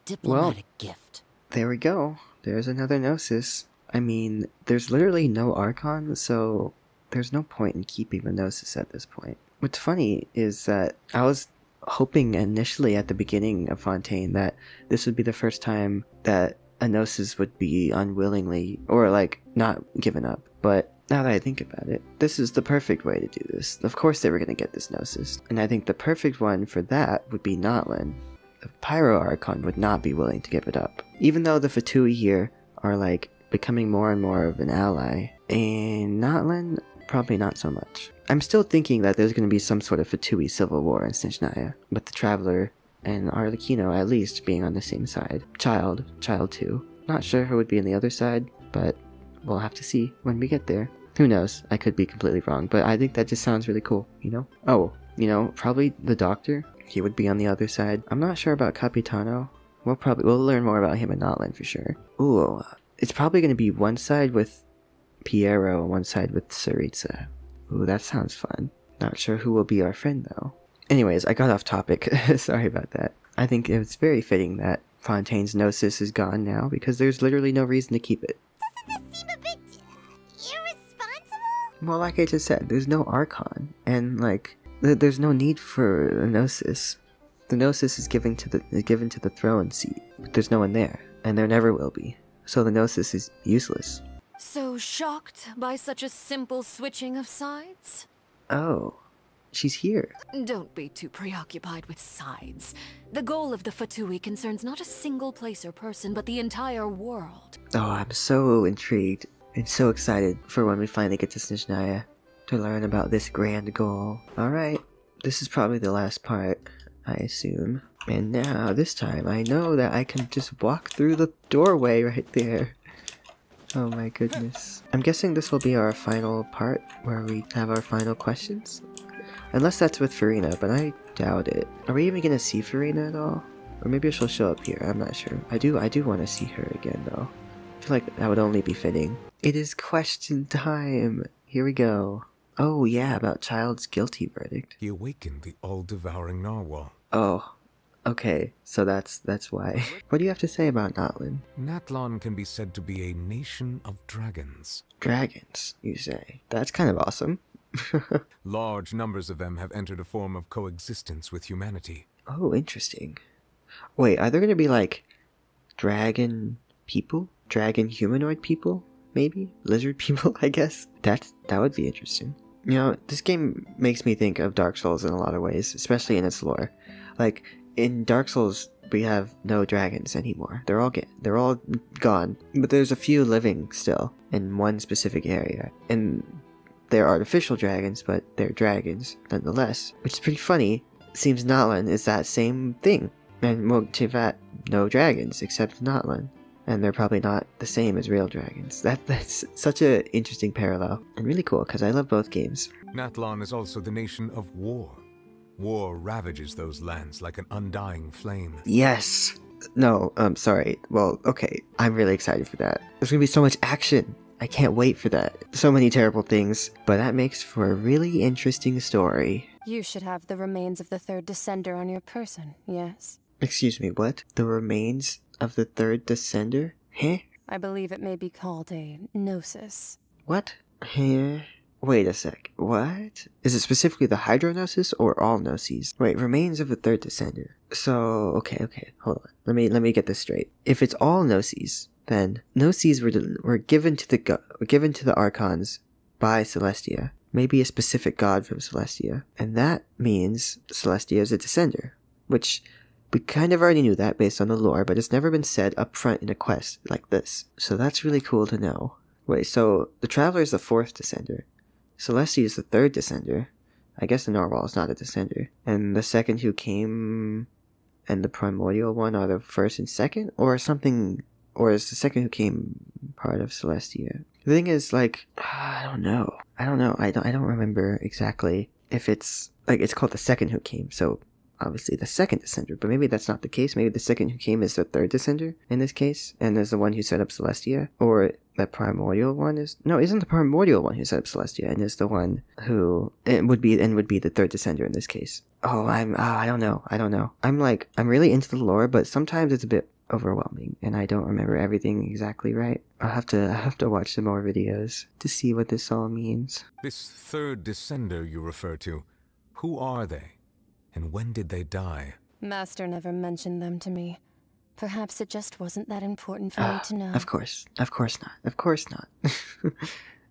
diplomatic gift. There we go. There's another Gnosis. I mean, there's literally no Archon, so there's no point in keeping the Gnosis at this point. What's funny is that I was hoping initially at the beginning of Fontaine that this would be the first time that a Gnosis would be unwillingly, or like, not given up. But now that I think about it, this is the perfect way to do this. Of course they were going to get this Gnosis. And I think the perfect one for that would be Natlan. The Pyro Archon would not be willing to give it up. Even though the Fatui here are like becoming more and more of an ally, and Natlan, probably not so much. I'm still thinking that there's going to be some sort of Fatui civil war in Snezhnaya, with the Traveler and Arlecchino at least being on the same side. Childe, Childe 2. Not sure who would be on the other side, but we'll have to see when we get there. Who knows? I could be completely wrong, but I think that just sounds really cool, you know? Oh, you know, probably the Doctor. He would be on the other side. I'm not sure about Capitano. We'll probably we'll learn more about him in Natlan for sure. Ooh, it's probably going to be one side with Pierro and one side with Tsaritsa. Ooh, that sounds fun. Not sure who will be our friend though. Anyways, I got off topic. Sorry about that. I think it's very fitting that Fontaine's Gnosis is gone now because there's literally no reason to keep it. Well, like I just said, there's no Archon, and like th- there's no need for a Gnosis. The Gnosis is given to the is given to the throne seat, but there's no one there, and there never will be. So the Gnosis is useless. So shocked by such a simple switching of sides? Oh, she's here. Don't be too preoccupied with sides. The goal of the Fatui concerns not a single place or person, but the entire world. Oh, I'm so intrigued and so excited for when we finally get to Snezhnaya to learn about this grand goal. Alright, this is probably the last part, I assume. And now, this time, I know that I can just walk through the doorway right there. Oh my goodness. I'm guessing this will be our final part, where we have our final questions? Unless that's with Furina, but I doubt it. Are we even gonna see Furina at all? Or maybe she'll show up here, I'm not sure. I do I do want to see her again though. I feel like that would only be fitting. It is question time! Here we go. Oh yeah, about Childe's guilty verdict. He awakened the all-devouring narwhal. Oh. Okay, so that's that's why. what do you have to say about Natlan? Natlan can be said to be a nation of dragons. Dragons, you say? That's kind of awesome. Large numbers of them have entered a form of coexistence with humanity. Oh, interesting. Wait, are there gonna be like dragon people? Dragon humanoid people? Maybe? Lizard people, I guess? That's that would be interesting. You know, this game makes me think of Dark Souls in a lot of ways, especially in its lore. Like in Dark Souls, we have no dragons anymore. They're all get they're all gone. But there's a few living still in one specific area. And they're artificial dragons, but they're dragons nonetheless. Which is pretty funny. Seems Natlan is that same thing. And well, Teyvat, no dragons except Natlan. And they're probably not the same as real dragons. That that's such an interesting parallel and really cool because I love both games. Natlan is also the nation of war. War ravages those lands like an undying flame. Yes. No, um, sorry. Well, okay. I'm really excited for that. There's gonna be so much action. I can't wait for that. So many terrible things, but that makes for a really interesting story. You should have the remains of the third descender on your person, yes? Excuse me, what? The remains of the third descender? Huh? I believe it may be called a gnosis. What? Huh? Wait a sec. What? Is it specifically the hydro gnosis or all gnoses? Wait, remains of the third descender. So, okay, okay, hold on. Let me let me get this straight. If it's all gnoses, then gnoses were were given to the were given to the archons by Celestia, maybe a specific god from Celestia, and that means Celestia is a descender, which we kind of already knew that based on the lore, but it's never been said up front in a quest like this. So that's really cool to know. Wait, so the Traveler is the fourth descender. Celestia is the third descender. I guess the Narwhal is not a descender. And the second who came and the primordial one are the first and second? Or something or is the second who came part of Celestia? The thing is like I don't know. I don't know. I don't I don't remember exactly if it's like it's called the second who came, so obviously the second Descender, but maybe that's not the case. Maybe the second who came is the third Descender in this case, and is the one who set up Celestia, or the primordial one is no, isn't the primordial one who set up Celestia, and is the one who it would be and would be the third Descender in this case. Oh, I'm oh, I don't know, I don't know. I'm like I'm really into the lore, but sometimes it's a bit overwhelming and I don't remember everything exactly right. I'll have to I'll have to watch some more videos to see what this all means. This third descender you refer to, who are they? And when did they die? Master never mentioned them to me. Perhaps it just wasn't that important for me to know. Of course. Of course not. Of course not. it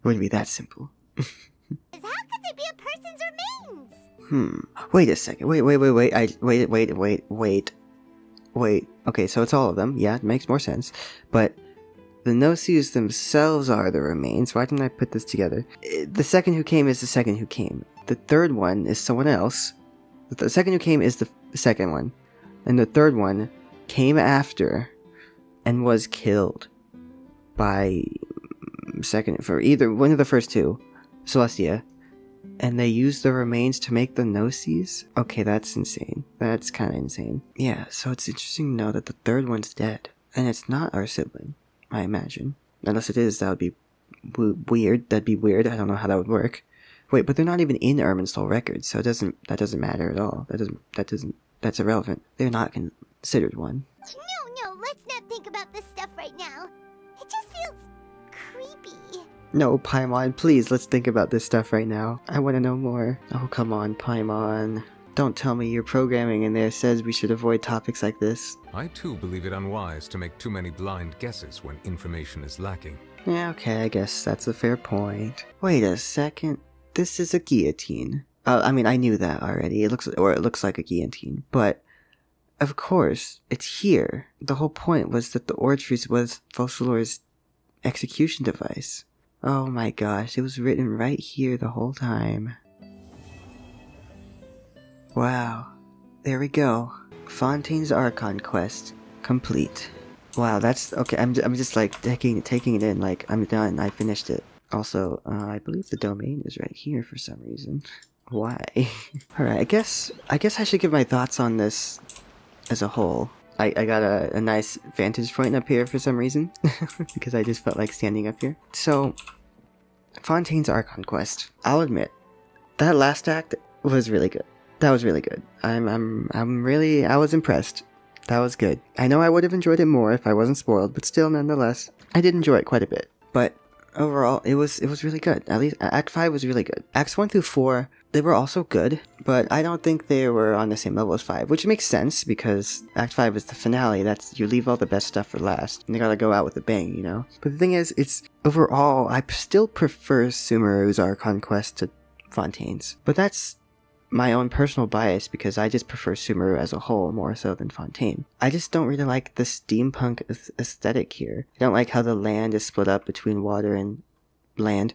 wouldn't be that simple. How could they be a person's remains? Hmm. Wait a second. Wait, wait, wait, wait. I wait, wait, wait, wait. Wait. Okay, so it's all of them. Yeah, it makes more sense. But the Gnosis themselves are the remains. Why didn't I put this together? Eh, The second who came is the second who came. The third one is someone else. The second who came is the second one. And the third one came after and was killed by second for either one of the first two, Celestia. And they used the remains to make the Gnosis? Okay, that's insane. That's kind of insane. Yeah, so it's interesting to know that the third one's dead. And it's not our sibling, I imagine. Unless it is, that would be weird. That'd be weird. I don't know how that would work. Wait, but they're not even in Irminsul records, so it doesn't that doesn't matter at all. That doesn't that doesn't that's irrelevant. They're not considered one. No, no, let's not think about this stuff right now. No, Paimon, please let's think about this stuff right now. I want to know more. Oh, come on, Paimon. Don't tell me your programming in there says we should avoid topics like this. I too believe it unwise to make too many blind guesses when information is lacking. Yeah, okay, I guess that's a fair point. Wait a second. This is a guillotine. Uh, I mean, I knew that already. It looks, or it looks like a guillotine, but of course, it's here. The whole point was that the Oratrice was Focalor's execution device. Oh my gosh, it was written right here the whole time. Wow. There we go. Fontaine's Archon quest complete. Wow, that's okay. I'm, I'm just like taking taking it in. Like I'm done. I finished it. Also, uh, I believe the domain is right here for some reason. Why? All right. I guess I guess I should give my thoughts on this as a whole. I, I got a, a nice vantage point up here for some reason because I just felt like standing up here. So, Fontaine's Archon quest. I'll admit that last act was really good. That was really good. I'm I'm I'm really I was impressed. That was good. I know I would have enjoyed it more if I wasn't spoiled, but still nonetheless, I did enjoy it quite a bit. But overall, it was it was really good. At least Act 5 was really good. Acts 1 through 4, they were also good, but I don't think they were on the same level as 5, which makes sense because Act 5 is the finale. That's you leave all the best stuff for last. And you got to go out with a bang, you know. But the thing is, it's overall I still prefer Sumeru's Archon quest to Fontaine's. But that's my own personal bias because I just prefer Sumeru as a whole more so than Fontaine. I just don't really like the steampunk aesthetic here. I don't like how the land is split up between water and land.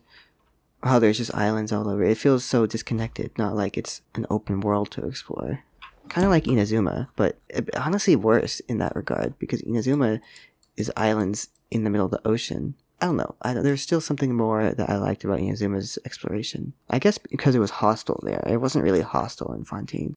How there's just islands all over. It feels so disconnected, not like it's an open world to explore. Kind of like Inazuma, but honestly worse in that regard because Inazuma is islands in the middle of the ocean. I don't know. I, there's still something more that I liked about Inazuma's exploration. I guess because it was hostile there. It wasn't really hostile in Fontaine.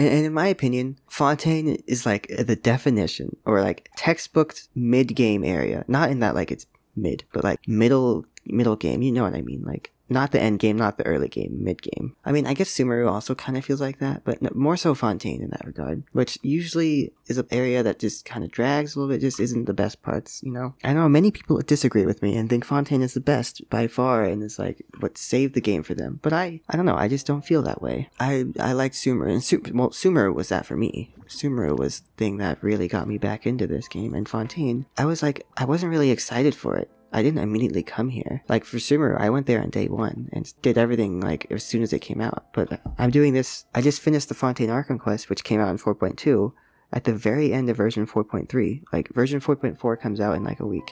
And, and in my opinion, Fontaine is like the definition or like textbook mid game area. Not in that like it's mid, but like middle middle game. You know what I mean? Like not the end game, not the early game, mid game. I mean, I guess Sumeru also kind of feels like that, but no, more so Fontaine in that regard, which usually is an area that just kind of drags a little bit, just isn't the best parts, you know? I know many people disagree with me and think Fontaine is the best by far and is like what saved the game for them, but I, I don't know, I just don't feel that way. I, I like Sumeru, and well, Sumeru was that for me. Sumeru was the thing that really got me back into this game, and Fontaine, I was like, I wasn't really excited for it. I didn't immediately come here. Like for Sumeru, I went there on day one and did everything like as soon as it came out. But I'm doing this. I just finished the Fontaine Archon quest, which came out in 4.2, at the very end of version 4.3. Like version 4.4 comes out in like a week.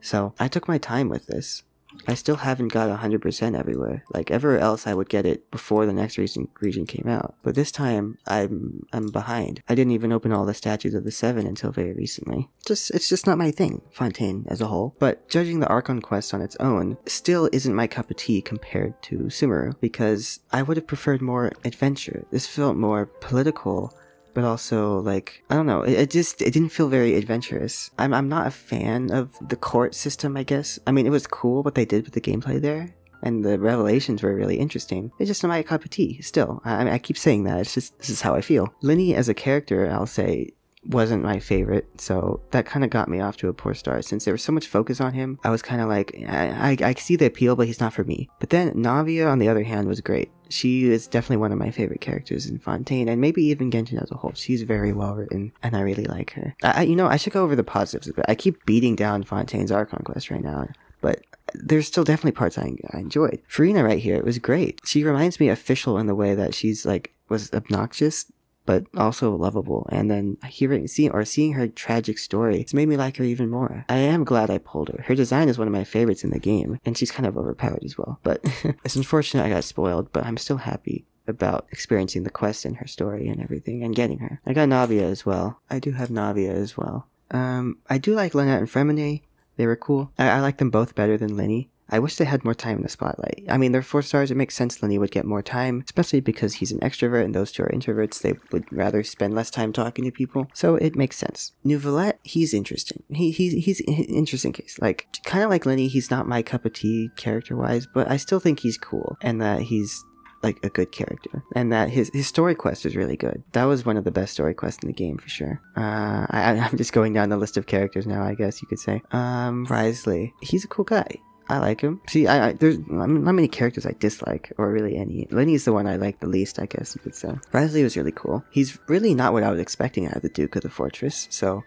So I took my time with this. I still haven't got 100% everywhere. Like everywhere else I would get it before the next region, region came out. But this time I'm I'm behind. I didn't even open all the statues of the 7 until very recently. Just it's just not my thing, Fontaine as a whole. But judging the Archon quest on its own still isn't my cup of tea compared to Sumeru because I would have preferred more adventure. This felt more political but also like I don't know. It, it, just it didn't feel very adventurous. I'm I'm not a fan of the court system. I guess I mean it was cool what they did with the gameplay there, and the revelations were really interesting. It's just not my cup of tea. Still, I, I keep saying that. It's just this is how I feel. Lyney as a character, I'll say wasn't my favorite, so that kind of got me off to a poor start. Since there was so much focus on him, I was kind of like, I, I, I see the appeal, but he's not for me. But then Navia, on the other hand, was great. She is definitely one of my favorite characters in Fontaine, and maybe even Genshin as a whole. She's very well written, and I really like her. I, you know, I should go over the positives a bit. I keep beating down Fontaine's Archon quest right now, but there's still definitely parts I, I enjoyed. Furina right here, it was great. She reminds me of Fischl in the way that she's like was obnoxious but also lovable. And then hearing, seeing, or seeing her tragic story, it's made me like her even more. I am glad I pulled her. Her design is one of my favorites in the game, and she's kind of overpowered as well. But it's unfortunate I got spoiled, but I'm still happy about experiencing the quest and her story and everything and getting her. I got Navia as well. I do have Navia as well. Um, I do like Lynette and Freminet. They were cool. I, I like them both better than Lyney. I wish they had more time in the spotlight. I mean, they're four stars. It makes sense Lyney would get more time, especially because he's an extrovert and those two are introverts. They would rather spend less time talking to people. So it makes sense. Neuvillette, he's interesting. He, he's, he's an interesting case. Like, kind of like Lyney, he's not my cup of tea character wise, but I still think he's cool and that he's like a good character and that his his story quest is really good that was one of the best story quests in the game for sure uh I, i'm just going down the list of characters now i guess you could say um Wriothesley he's a cool guy I like him. See, I, I there's not many characters I dislike, or really any. Lyney's the one I like the least, I guess you could say. Wriothesley was really cool. He's really not what I was expecting out of the Duke of the Fortress, so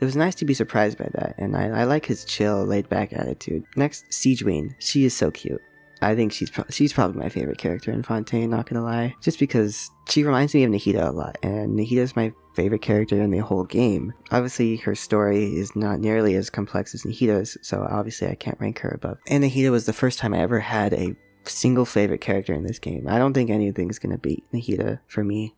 it was nice to be surprised by that, and I, I like his chill, laid-back attitude. Next, Sigewinne. She is so cute. I think she's pro- she's probably my favorite character in Fontaine. Not gonna lie, just because she reminds me of Nahida a lot, and Nahida's my favorite character in the whole game. Obviously, her story is not nearly as complex as Nahida's, so obviously I can't rank her above. And Nahida was the first time I ever had a single favorite character in this game. I don't think anything's gonna beat Nahida for me.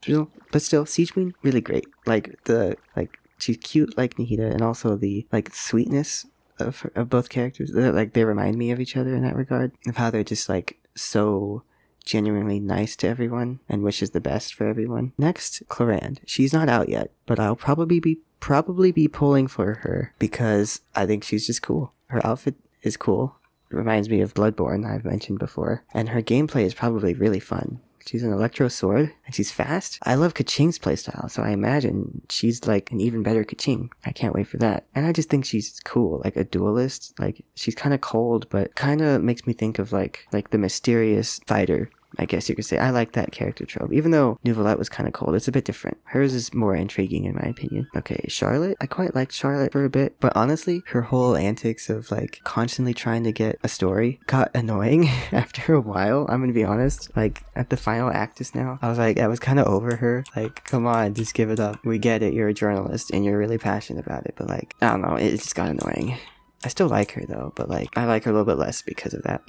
But still, Sigewinne really great. Like the like she's cute like Nahida, and also the like sweetness of, of both characters. Like they remind me of each other in that regard, of how they're just like so genuinely nice to everyone and wishes the best for everyone. Next, Clorinde. She's not out yet, but I'll probably be probably be pulling for her because I think she's just cool. Her outfit is cool. It reminds me of Bloodborne I've mentioned before, and her gameplay is probably really fun. She's an electro sword and she's fast. I love Keqing's playstyle, so I imagine she's like an even better Kaching. I can't wait for that. And I just think she's cool, like a duelist. Like she's kind of cold, but kind of makes me think of like like the mysterious fighter I guess you could say. I like that character trope. Even though Neuvillette was kind of cold, it's a bit different. Hers is more intriguing in my opinion. Okay, Charlotte. I quite liked Charlotte for a bit, but honestly, her whole antics of like constantly trying to get a story got annoying after a while. I'm gonna be honest. Like at the final act just now, I was like, I was kind of over her. Like, come on, just give it up. We get it. You're a journalist and you're really passionate about it, but like, I don't know. It just got annoying. I still like her though, but like I like her a little bit less because of that.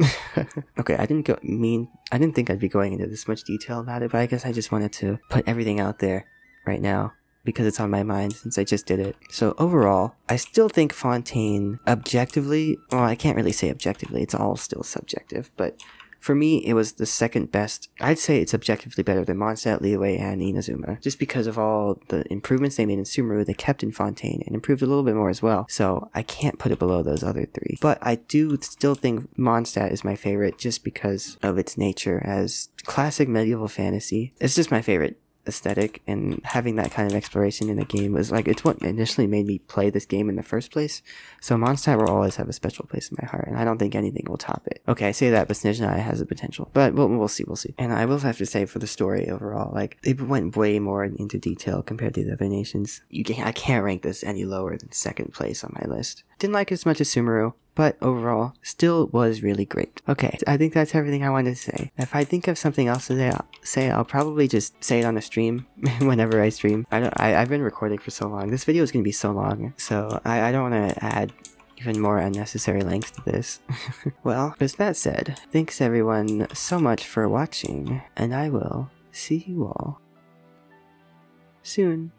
okay, I didn't go mean I didn't think I'd be going into this much detail about it, but I guess I just wanted to put everything out there right now because it's on my mind since I just did it. So overall, I still think Fontaine objectively, well, I can't really say objectively, it's all still subjective, but for me, it was the second best. I'd say it's objectively better than Mondstadt, Liyue, and Inazuma, just because of all the improvements they made in Sumeru, they kept in Fontaine, and improved a little bit more as well. So I can't put it below those other three. But I do still think Mondstadt is my favorite just because of its nature as classic medieval fantasy. It's just my favorite aesthetic and having that kind of exploration in a game was like it's what initially made me play this game in the first place. So Mondstadt will always have a special place in my heart, and I don't think anything will top it. Okay, I say that, but Snezhnaya has a potential, but we'll, we'll see, we'll see. And I will have to say for the story overall, like it went way more into detail compared to the other nations. You can, I can't rank this any lower than second place on my list. Didn't like it as much as Sumeru, but overall, still was really great. Okay, I think that's everything I wanted to say. If I think of something else to say, I'll, say, I'll probably just say it on the stream whenever I stream. I don't, I, I've been recording for so long. This video is going to be so long, so I, I don't want to add even more unnecessary length to this. well, with that said, thanks everyone so much for watching, and I will see you all soon.